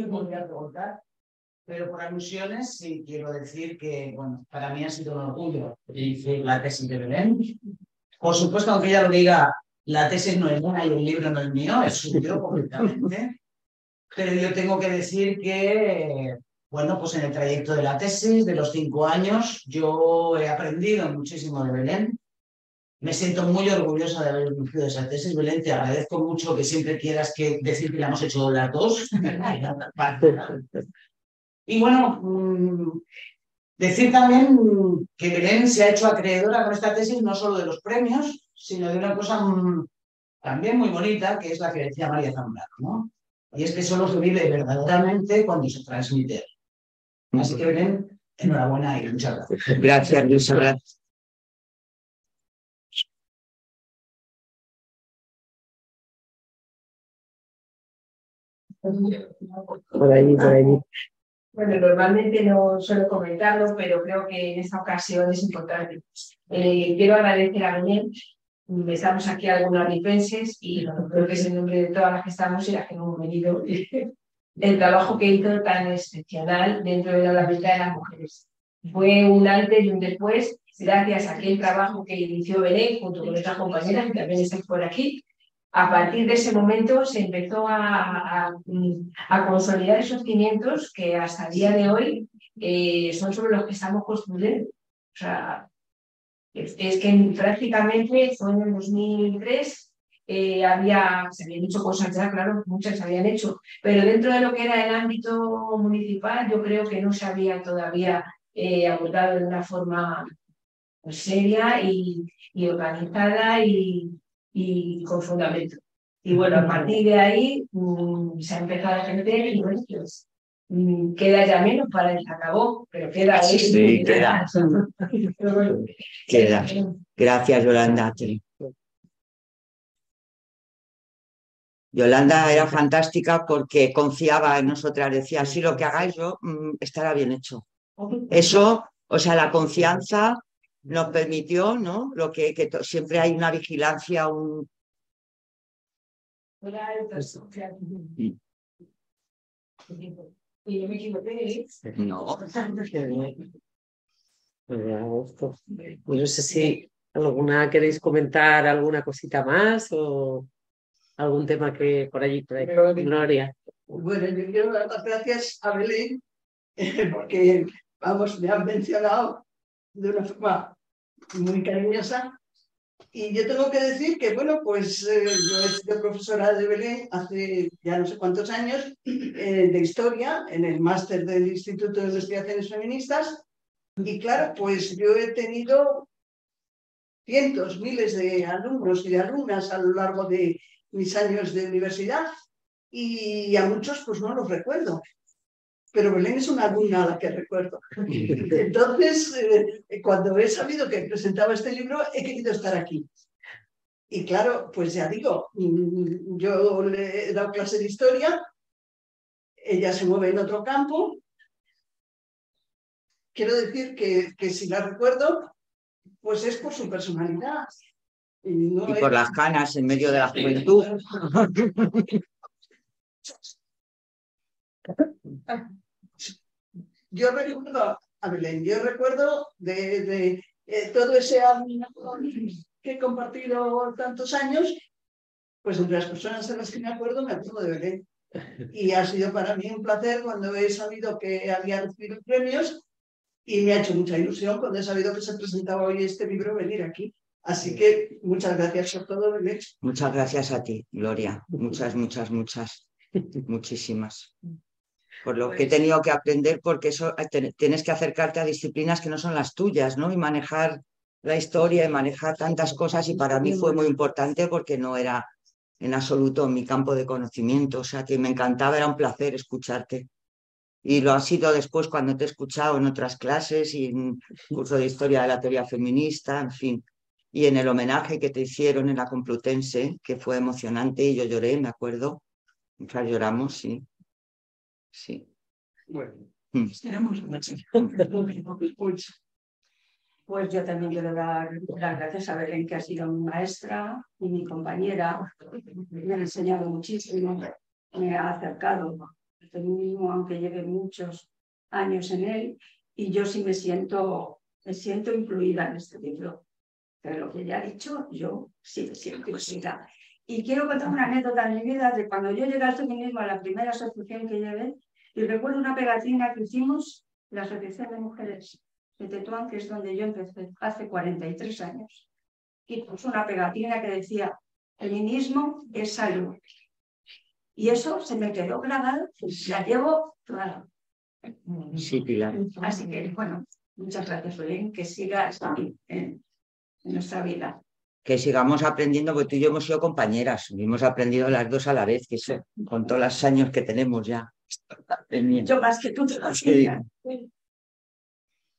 voy a preguntar, pero por alusiones sí quiero decir que, bueno, para mí ha sido un orgullo decir la tesis de Belén. Por supuesto, aunque ella lo diga, la tesis no es buena y el libro no es mío, es suyo completamente. Pero yo tengo que decir que, bueno, pues en el trayecto de la tesis, de los cinco años, yo he aprendido muchísimo de Belén me siento muy orgullosa de haber conocido esa tesis, Belén. Te agradezco mucho que siempre quieras que decir que la hemos hecho las dos. <laughs> y bueno, mm, decir también que Belén se ha hecho acreedora con esta tesis no solo de los premios, sino de una cosa mm, también muy bonita, que es la que decía María Zambrano, ¿no? Y es que solo se vive verdaderamente cuando se transmite. Así que Belén, enhorabuena y muchas gracias. Gracias, Luisa. Por ahí, por ahí. Bueno, normalmente no suelo comentarlo, pero creo que en esta ocasión es importante. Eh, quiero agradecer a Belén. Estamos aquí algunos ripenses y creo que es en nombre de todas las que estamos y las que hemos venido el trabajo que hizo tan excepcional dentro de la vida de las mujeres. Fue un antes y un después, gracias a aquel trabajo que inició Belén junto con otras compañeras que también están por aquí, a partir de ese momento se empezó a, consolidar esos cimientos que hasta el día de hoy eh, son sobre los que estamos construyendo. O sea, es, que prácticamente fue en el 2003 eh, había, se habían hecho cosas ya, claro, muchas se habían hecho, pero dentro de lo que era el ámbito municipal yo creo que no se había todavía eh, abordado de una forma pues, seria y, y organizada y, y con fundamento. Y bueno, a <laughs> partir de ahí mm, se ha empezado a ejercer y pues, mm, queda ya menos para el acabó, pero queda ahí. Sí, queda. <laughs> queda. Gracias, Yolanda. Yolanda era fantástica porque confiaba en nosotras, decía, si lo que hagáis yo mm, estará bien hecho. Eso, o sea, la confianza nos permitió, ¿no? Lo que, que siempre hay una vigilancia, un... Y yo me equivoqué. No. <laughs> Pues no sé si alguna queréis comentar alguna cosita más o algún tema que por allí, ahí. Gloria. Bueno, yo quiero dar las gracias a Belén <laughs> porque, vamos, me han mencionado de una forma muy cariñosa. Y yo tengo que decir que, bueno, pues eh, yo he sido profesora de Belén hace ya no sé cuántos años eh, de historia en el máster del Instituto de Investigaciones Feministas. Y claro, pues yo he tenido cientos, miles de alumnos y de alumnas a lo largo de mis años de universidad y a muchos pues no los recuerdo pero Belén es una alumna a la que recuerdo. <laughs> Entonces, eh, cuando he sabido que presentaba este libro, he querido estar aquí. Y claro, pues ya digo, mm, yo le he dado clase de historia, ella se mueve en otro campo. Quiero decir que, que si la recuerdo, pues es por su personalidad. Y, por las canas en medio de la juventud. <laughs> yo recuerdo a Belén, yo recuerdo de, eh, todo ese año que he compartido tantos años, pues entre las personas de las que me acuerdo, me acuerdo de Belén. Y ha sido para mí un placer cuando he sabido que había recibido premios y me ha hecho mucha ilusión cuando he sabido que se presentaba hoy este libro venir aquí. Así que muchas gracias por todo, Belén. Muchas gracias a ti, Gloria. Muchas, <laughs> muchas, muchas. Muchísimas por lo que he pues tenido que aprender, porque eso eh, tienes que acercarte a disciplinas que no son las tuyas, ¿no? Y manejar la historia y manejar tantas cosas, y para mí fue muy importante porque no era en absoluto mi campo de conocimiento, o sea que me encantaba, era un placer escucharte. Y lo ha sido después cuando te he escuchado en otras clases y en <laughs> curso de historia de la teoría feminista, en fin. Y en el homenaje que te hicieron en la Complutense, que fue emocionante y yo lloré, me acuerdo. O sea, lloramos, sí. Sí. Bueno, mm. <laughs> Pues yo también quiero dar las gracias a Belén, que ha sido mi maestra y mi compañera. Me ha enseñado muchísimo, me ha acercado al feminismo, aunque lleve muchos años en él. Y yo sí me siento, me siento incluida en este libro. Pero lo que ya ha dicho, yo sí me siento incluida. Y quiero contar una anécdota de mi vida de cuando yo llegué al feminismo a la primera asociación que llevé, y recuerdo una pegatina que hicimos, la Asociación de Mujeres de Tetuán, que es donde yo empecé hace 43 años. Y puso una pegatina que decía, feminismo es salud. Y eso se me quedó grabado, la llevo claro. Sí, Pilar. Así que, bueno, muchas gracias, Belén, que sigas en, en nuestra vida que sigamos aprendiendo, porque tú y yo hemos sido compañeras, hemos aprendido las dos a la vez, que eso, con todos los años que tenemos ya. Yo más que tú te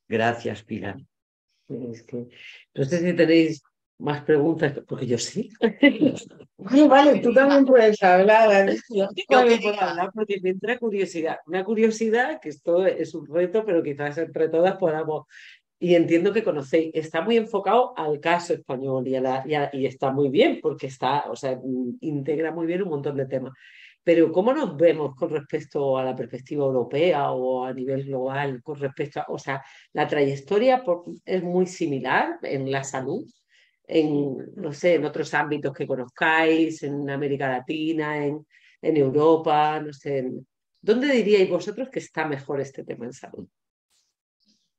Gracias, Pilar. Es que, no sé si tenéis más preguntas, porque yo sí. <laughs> Vale, tú también puedes hablar. Yo puedo hablar porque me entra curiosidad. Una curiosidad, que esto es un reto, pero quizás entre todas podamos y entiendo que conocéis, está muy enfocado al caso español y, está muy bien porque está, o sea, integra muy bien un montón de temas. Pero ¿cómo nos vemos con respecto a la perspectiva europea o a nivel global con respecto a, o sea, la trayectoria es muy similar en la salud, en, no sé, en otros ámbitos que conozcáis, en América Latina, en, en Europa, no sé. ¿Dónde diríais vosotros que está mejor este tema en salud?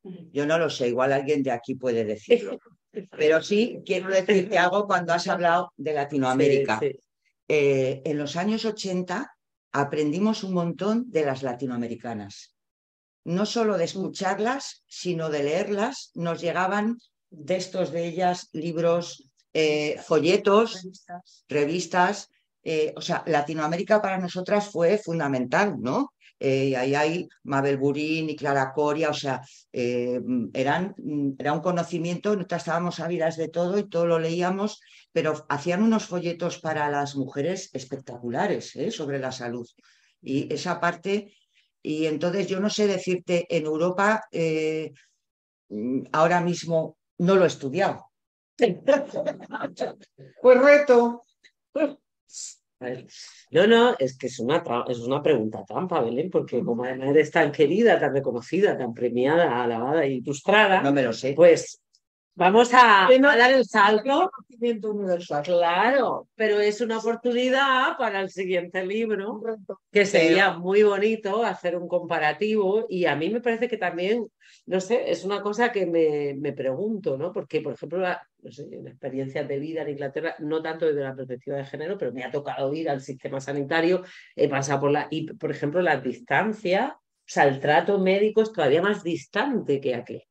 Yo no lo sé, igual alguien de aquí puede decirlo. <laughs> Pero sí quiero decirte algo cuando has <laughs> hablado de Latinoamérica. Eh, en los años 80 aprendimos un montón de las latinoamericanas. No solo de escucharlas, sino de leerlas. Nos llegaban textos de ellas, libros, eh, folletos, revistas. Eh, o sea, Latinoamérica para nosotras fue fundamental, ¿no? Eh, ahí hay Mabel Burín y Clara Coria, o sea, eh, eran, era un conocimiento, nosotras estábamos ávidas de todo y todo lo leíamos, pero hacían unos folletos para las mujeres espectaculares ¿eh? sobre la salud. Y esa parte Y entonces yo no sé decirte, en Europa eh, ahora mismo no lo he estudiado. <laughs> Pues reto. No, no, es que es una, es una pregunta trampa, Belén, porque como además eres tan querida, tan reconocida, tan premiada, alabada y ilustrada, no me lo sé. Pues vamos a, dar el salto. universal. Claro, pero es una oportunidad para el siguiente libro, que sería muy bonito hacer un comparativo y a mí me parece que también, no sé, es una cosa que me, me pregunto, ¿no? Porque, por ejemplo, no sé, en experiencias de vida en Inglaterra, no tanto desde la perspectiva de género, pero me ha tocado ir al sistema sanitario, he pasado por la, y por ejemplo, la distancia, o sea, el trato médico es todavía más distante que aquí.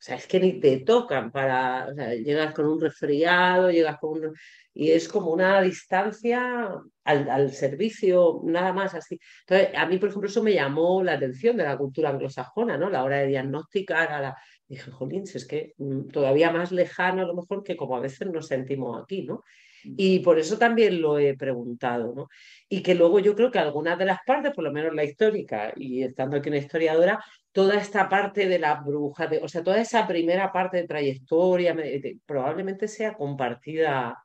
O sea, es que ni te tocan para, o sea, llegas con un resfriado, llegas con un, y es como una distancia al, al, servicio, nada más así. Entonces, a mí, por ejemplo, eso me llamó la atención de la cultura anglosajona, ¿no? La hora de diagnosticar a la... Dije, jolín, es que mm, todavía más lejano a lo mejor que como a veces nos sentimos aquí, ¿no? Mm. Y por eso también lo he preguntado, ¿no? Y que luego yo creo que algunas de las partes, por lo menos la histórica, y estando aquí una historiadora, toda esta parte de la bruja, de, o sea, toda esa primera parte de trayectoria, probablemente sea compartida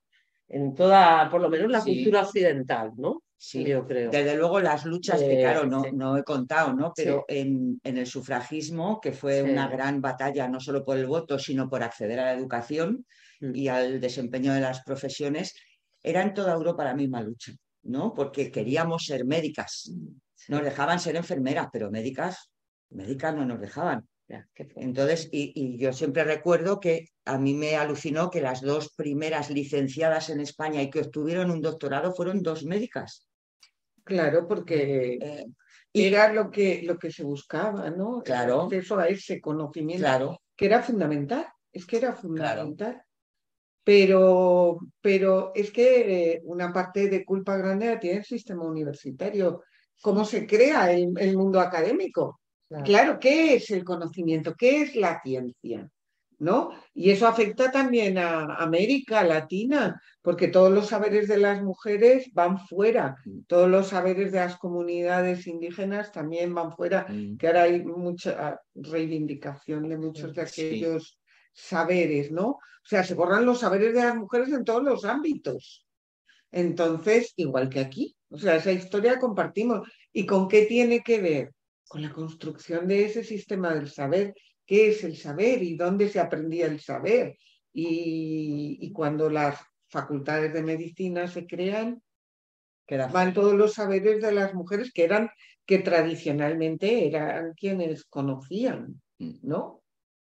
en toda, por lo menos la cultura occidental, ¿no? Sí, yo creo. Desde luego las luchas que, claro, no, no he contado, ¿no? Pero en, en, el sufragismo, que fue una gran batalla no solo por el voto, sino por acceder a la educación mm. y al desempeño de las profesiones, era en toda Europa la misma lucha, ¿no? Porque queríamos ser médicas. Nos dejaban ser enfermeras, pero médicas médicas no nos dejaban. Entonces, y, yo siempre recuerdo que a mí me alucinó que las dos primeras licenciadas en España y que obtuvieron un doctorado fueron dos médicas. Claro, porque eh, era lo que, lo que se buscaba, ¿no? Claro. Eso a ese conocimiento claro. que era fundamental, es que era fundamental. Pero, pero es que eh, una parte de culpa grande tiene el sistema universitario. ¿Cómo se crea el mundo académico? Claro. ¿qué es el conocimiento? ¿Qué es la ciencia? ¿No? Y eso afecta también a América Latina, porque todos los saberes de las mujeres van fuera, mm. todos los saberes de las comunidades indígenas también van fuera, mm. que ahora hay mucha reivindicación de muchos de aquellos saberes, ¿no? O sea, se borran los saberes de las mujeres en todos los ámbitos. Entonces, igual que aquí, o sea, esa historia compartimos. ¿Y con qué tiene que ver? con la construcción de ese sistema del saber, qué es el saber y dónde se aprendía el saber. Y, cuando las facultades de medicina se crean, van todos los saberes de las mujeres que eran, que tradicionalmente eran quienes conocían, mm. ¿no?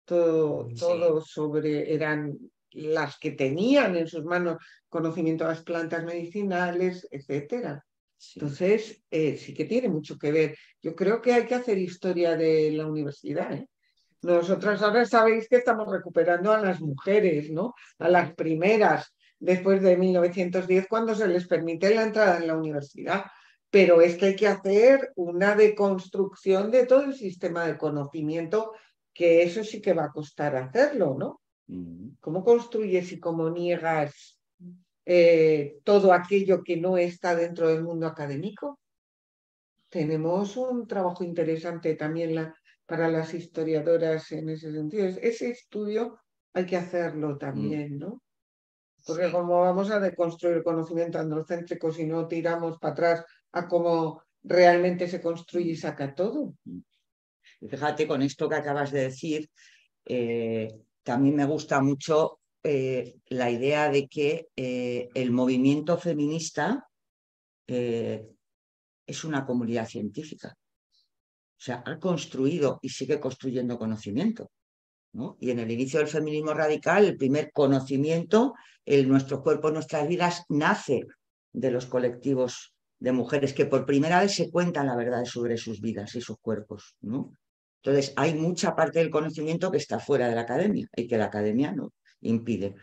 Todo, todo sobre, eran las que tenían en sus manos conocimiento de las plantas medicinales, etcétera. Entonces, eh, sí que tiene mucho que ver. Yo creo que hay que hacer historia de la universidad. ¿eh? Nosotras ahora sabéis que estamos recuperando a las mujeres, ¿no? A las primeras, después de 1910, cuando se les permite la entrada en la universidad. Pero es que hay que hacer una deconstrucción de todo el sistema de conocimiento, que eso sí que va a costar hacerlo, ¿no? Mm. ¿Cómo construyes y cómo niegas eh, todo aquello que no está dentro del mundo académico. Tenemos un trabajo interesante también para las historiadoras en ese sentido. Ese estudio hay que hacerlo también, ¿no? Porque como vamos a deconstruir el conocimiento androcéntrico si no tiramos para atrás a cómo realmente se construye y saca todo. fíjate, con esto que acabas de decir, eh, también me gusta mucho eh, la idea de que eh, el movimiento feminista es una comunidad científica. O sea, ha construido y sigue construyendo conocimiento. Y en el inicio del feminismo radical, el primer conocimiento, el nuestro cuerpo, nuestras vidas, nace de los colectivos de mujeres que por primera vez se cuentan la verdad sobre sus vidas y sus cuerpos. Entonces, hay mucha parte del conocimiento que está fuera de la academia y que la academia no, impide.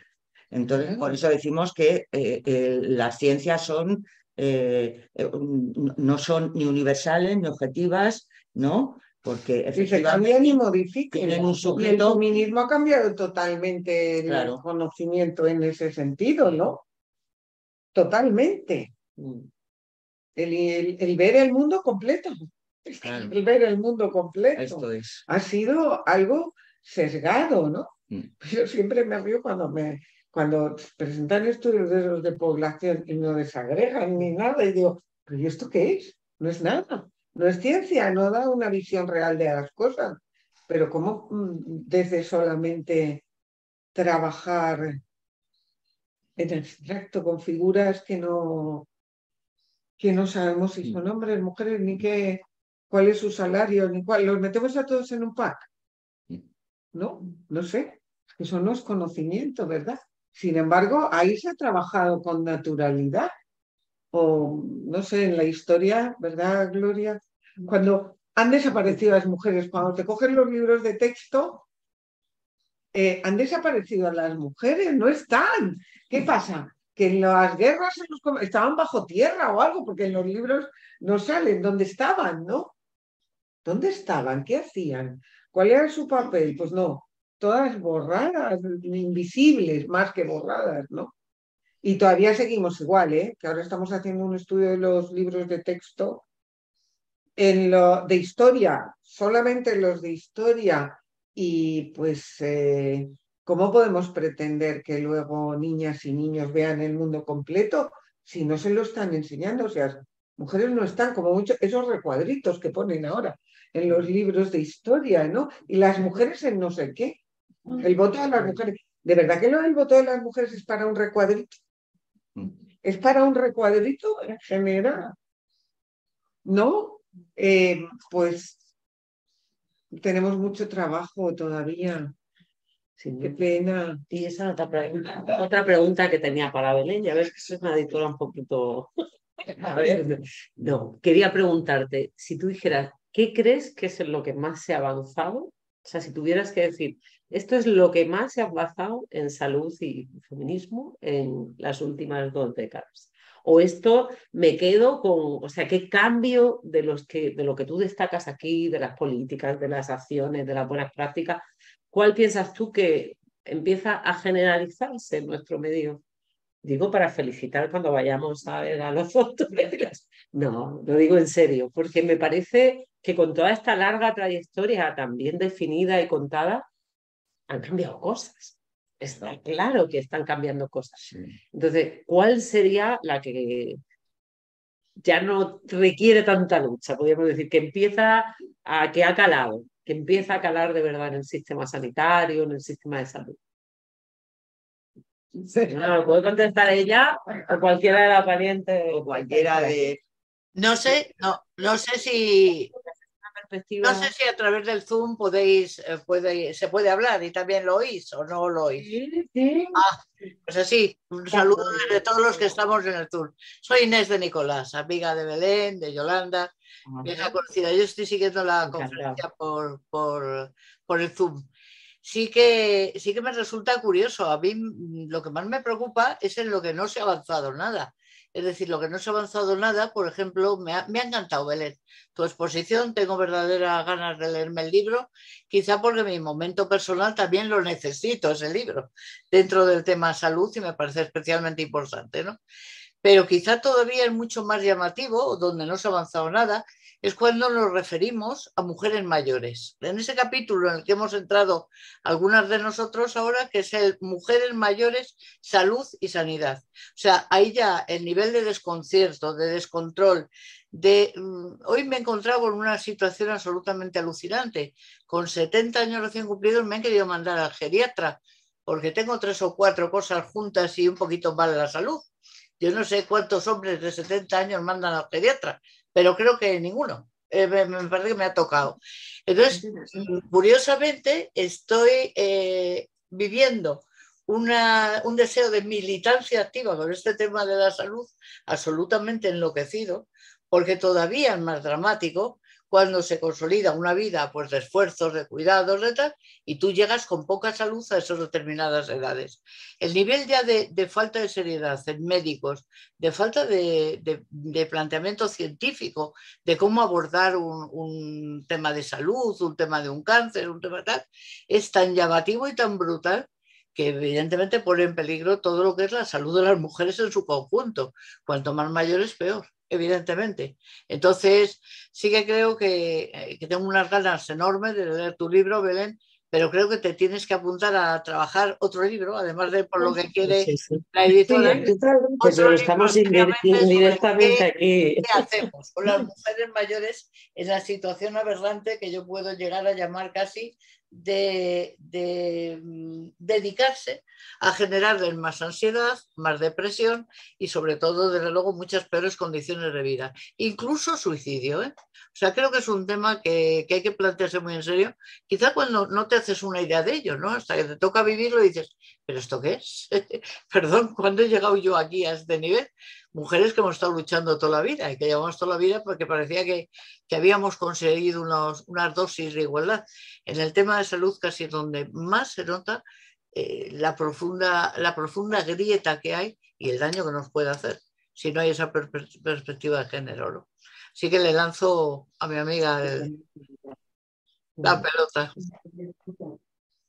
Entonces, por eso decimos que eh, eh, las ciencias son, eh, no son ni universales ni objetivas, ¿no? Porque efectivamente ni modifican. un sujeto... el feminismo ha cambiado totalmente el conocimiento en ese sentido, ¿no? Totalmente. Mm. El, el, ver el mundo completo. el ver el mundo completo. Esto es. Ha sido algo sesgado, ¿no? Mm. Yo siempre me río cuando me cuando presentan estudios de los de población y no desagregan ni nada, y digo, ¿pero ¿y esto qué es? No es nada, no es ciencia, no da una visión real de las cosas. Pero ¿cómo mm, desde solamente trabajar en abstracto con figuras que no, que no sabemos si son hombres, mujeres, ni qué, cuál es su salario, ni cuál, los metemos a todos en un pack. No, no sé, eso no es conocimiento, ¿verdad? Sin embargo, ahí se ha trabajado con naturalidad. O, no sé, en la historia, ¿verdad, Gloria? Cuando han desaparecido las mujeres, cuando te cogen los libros de texto, eh, han desaparecido las mujeres, no están. ¿Qué pasa? Que en las guerras estaban bajo tierra o algo, porque en los libros no salen dónde estaban, ¿no? ¿Dónde estaban? ¿Qué hacían? ¿Cuál era su papel? Pues no, todas borradas, invisibles, más que borradas, ¿no? Y todavía seguimos igual, ¿eh? Que ahora estamos haciendo un estudio de los libros de texto. En lo de historia, solamente los de historia y pues, eh, ¿cómo podemos pretender que luego niñas y niños vean el mundo completo si no se lo están enseñando? O sea, mujeres no están como muchos, esos recuadritos que ponen ahora en los libros de historia, ¿no? Y las mujeres en no sé qué. El voto de las mujeres. ¿De verdad que lo del voto de las mujeres es para un recuadrito? ¿Es para un recuadrito en general? ¿No? Eh, pues tenemos mucho trabajo todavía. Qué pena. Y esa otra, pregunta, otra pregunta que tenía para Belén, ya ves que es una editora un poquito... <laughs> A ver, no, quería preguntarte, si tú dijeras, ¿qué crees que es lo que más se ha avanzado? O sea, si tuvieras que decir, esto es lo que más se ha avanzado en salud y feminismo en las últimas dos décadas. O esto me quedo con, o sea, qué cambio de, los que, de lo que tú destacas aquí, de las políticas, de las acciones, de las buenas prácticas, ¿cuál piensas tú que empieza a generalizarse en nuestro medio? Digo para felicitar cuando vayamos a ver a los <laughs> autores. No, lo digo en serio, porque me parece que con toda esta larga trayectoria tan bien definida y contada, han cambiado cosas. Está claro que están cambiando cosas. Entonces, ¿cuál sería la que ya no requiere tanta lucha? Podríamos decir que empieza a que ha calado, que empieza a calar de verdad en el sistema sanitario, en el sistema de salud. No, puede contestar ella o cualquiera de las parientes. O cualquiera de. No sé, no, no sé si no sé si a través del Zoom podéis, eh, se puede hablar y también lo oís o no lo oís. Sí, sí. Ah, pues así, un saludo de todos los que estamos en el Zoom. Soy Inés de Nicolás, amiga de Belén, de Yolanda, vieja conocida. Yo estoy siguiendo la conferencia por, por, por el Zoom sí que, sí que me resulta curioso. A mí lo que más me preocupa es en lo que no se ha avanzado nada. Es decir, lo que no se ha avanzado nada, por ejemplo, me ha, encantado Belén. Tu exposición, tengo verdaderas ganas de leerme el libro, quizá porque mi momento personal también lo necesito, ese libro, dentro del tema salud y me parece especialmente importante, ¿no? Pero quizá todavía es mucho más llamativo, donde no se ha avanzado nada, es cuando nos referimos a mujeres mayores. En ese capítulo en el que hemos entrado algunas de nosotros ahora, que es el Mujeres Mayores, Salud y Sanidad. O sea, ahí ya el nivel de desconcierto, de descontrol, de... Mm, hoy me he encontrado en una situación absolutamente alucinante. Con 70 años recién cumplidos me han querido mandar al geriatra porque tengo tres o cuatro cosas juntas y un poquito mal la salud. Yo no sé cuántos hombres de 70 años mandan al geriatra, pero creo que ninguno. Eh, me, parece que me ha tocado. Entonces, curiosamente, estoy eh, viviendo una, un deseo de militancia activa con este tema de la salud absolutamente enloquecido, porque todavía es más dramático cuando se consolida una vida pues, de esfuerzos, de cuidados, de tal, y tú llegas con poca salud a esas determinadas edades. El nivel ya de, falta de seriedad en médicos, de falta de, planteamiento científico de cómo abordar un, un, tema de salud, un tema de un cáncer, un tema tal, es tan llamativo y tan brutal que evidentemente pone en peligro todo lo que es la salud de las mujeres en su conjunto. Cuanto más mayores, peor. Evidentemente. Entonces, sí que creo que, eh, que tengo unas ganas enormes de leer tu libro, Belén, pero creo que te tienes que apuntar a trabajar otro libro, además de por lo que quiere la editora. lo estamos invirtiendo directamente aquí. ¿Qué hacemos con las mujeres mayores en la situación aberrante que yo puedo llegar a llamar casi de, mm, dedicarse a generarles más ansiedad, más depresión y sobre todo, desde luego, muchas peores condiciones de vida, incluso suicidio. ¿eh? O sea, creo que es un tema que, hay que plantearse muy en serio. Quizá cuando no te haces una idea de ello, ¿no? Hasta que te toca vivirlo y dices, ¿pero esto qué es? <laughs> Perdón, ¿cuándo he llegado yo aquí a este nivel? Mujeres que hemos estado luchando toda la vida y que llevamos toda la vida porque parecía que, habíamos conseguido unos, unas dosis de igualdad. En el tema de salud casi es donde más se nota eh, la, profunda, la profunda grieta que hay y el daño que nos puede hacer si no hay esa perspectiva de género. ¿no? sí que le lanzo a mi amiga la pelota.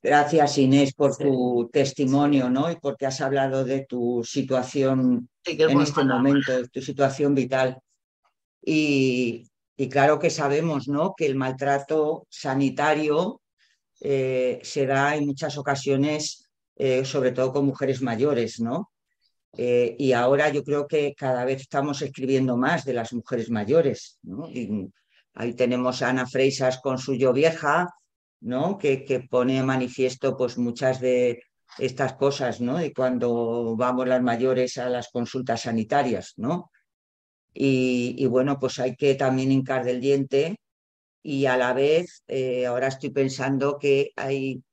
Gracias Inés por tu testimonio, ¿no? Y porque has hablado de tu situación en este momento, de tu situación vital. Y, claro que sabemos, ¿no? Que el maltrato sanitario eh, se da en muchas ocasiones, eh, sobre todo con mujeres mayores, ¿no? Eh, y ahora yo creo que cada vez estamos escribiendo más de las mujeres mayores. ahí tenemos a Ana Freisas con su Yo Vieja, ¿no? que, que pone manifiesto pues, muchas de estas cosas, ¿no? Y cuando vamos las mayores a las consultas sanitarias, ¿no? Y, bueno, pues hay que también hincar del diente y a la vez eh, ahora estoy pensando que hay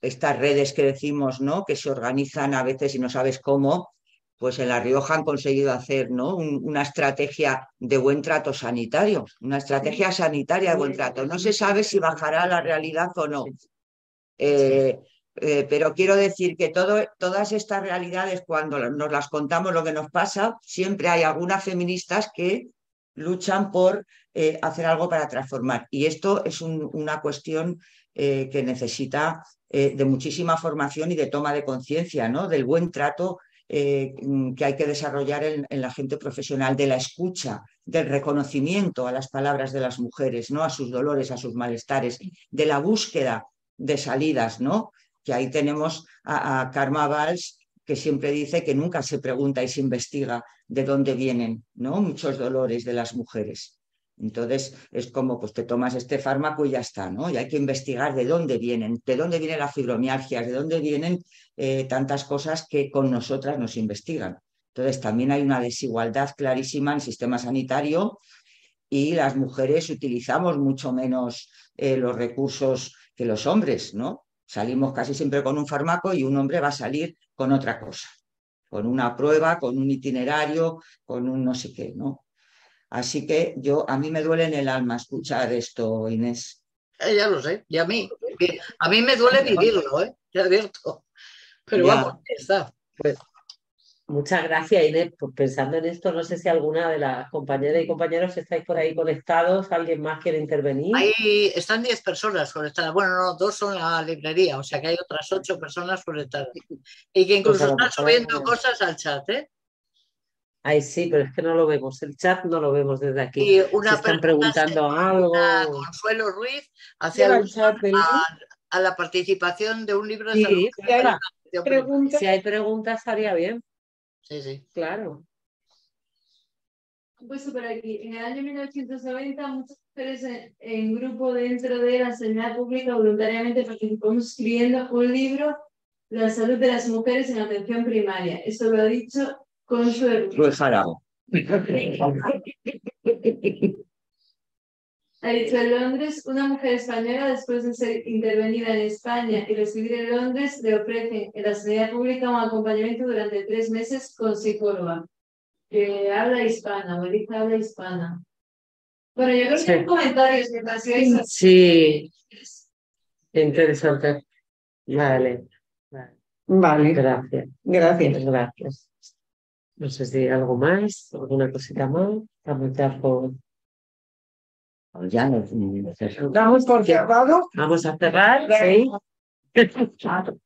estas redes que decimos, ¿no? Que se organizan a veces y no sabes cómo, pues en La Rioja han conseguido hacer ¿no? una estrategia de buen trato sanitario, una estrategia sanitaria de buen trato. No se sabe si bajará la realidad o no. Eh, eh, pero quiero decir que todo, todas estas realidades, cuando nos las contamos lo que nos pasa, siempre hay algunas feministas que luchan por eh, hacer algo para transformar. Y esto es una cuestión que necesita de muchísima formación y de toma de conciencia, ¿no? Del buen trato eh, mm, que hay que desarrollar en, la gente profesional, de la escucha, del reconocimiento a las palabras de las mujeres, ¿no? a sus dolores, a sus malestares, de la búsqueda de salidas, ¿no? que ahí tenemos a, a Karma Valls, que siempre dice que nunca se pregunta y se investiga de dónde vienen ¿no? muchos dolores de las mujeres. Entonces es como, pues te tomas este fármaco y ya está, ¿no? Y hay que investigar de dónde vienen, de dónde vienen las fibromialgias, de dónde vienen eh, tantas cosas que con nosotras nos investigan. Entonces también hay una desigualdad clarísima en el sistema sanitario y las mujeres utilizamos mucho menos eh, los recursos que los hombres, ¿no? Salimos casi siempre con un fármaco y un hombre va a salir con otra cosa, con una prueba, con un itinerario, con un no sé qué, ¿no? Así que yo, a mí me duele en el alma escuchar esto, Inés. Eh, ya lo sé, y a mí, a mí me duele vivirlo, ¿eh? te advierto. Pero vamos, está. Pues, muchas gracias, Inés. Pues pensando en esto, no sé si alguna de las compañeras y compañeros estáis por ahí conectados, ¿alguien más quiere intervenir? Ahí están 10 personas conectadas. Bueno, no, dos son la librería, o sea que hay otras 8 personas conectadas. Y que incluso pues están subiendo cosas al chat, ¿eh? Ay, sí, pero es que no lo vemos. El chat no lo vemos desde aquí. una están preguntando algo. Consuelo Ruiz hacia a, la participación de un libro de sí, salud. Si hay preguntas, estaría bien. Sí, sí. Claro. Pues por aquí. En el año 1990, muchas mujeres en, grupo dentro de la sanidad pública voluntariamente participamos escribiendo un libro, La salud de las mujeres en atención primaria. Esto lo ha dicho Consuelo. <laughs> Ha dicho en Londres, una mujer española, después de ser intervenida en España y residir en Londres, le ofrece en la sanidad pública un acompañamiento durante tres meses con psicóloga, que habla hispana, dice habla hispana. Bueno, yo creo que hay comentarios que Sí, interesante. Vale. Vale. Gracias. Gracias. Gracias. No sé si algo más, alguna cosita más. Vamos ya por. Ya Vamos por cerrado. Vamos a cerrar, sí. <laughs>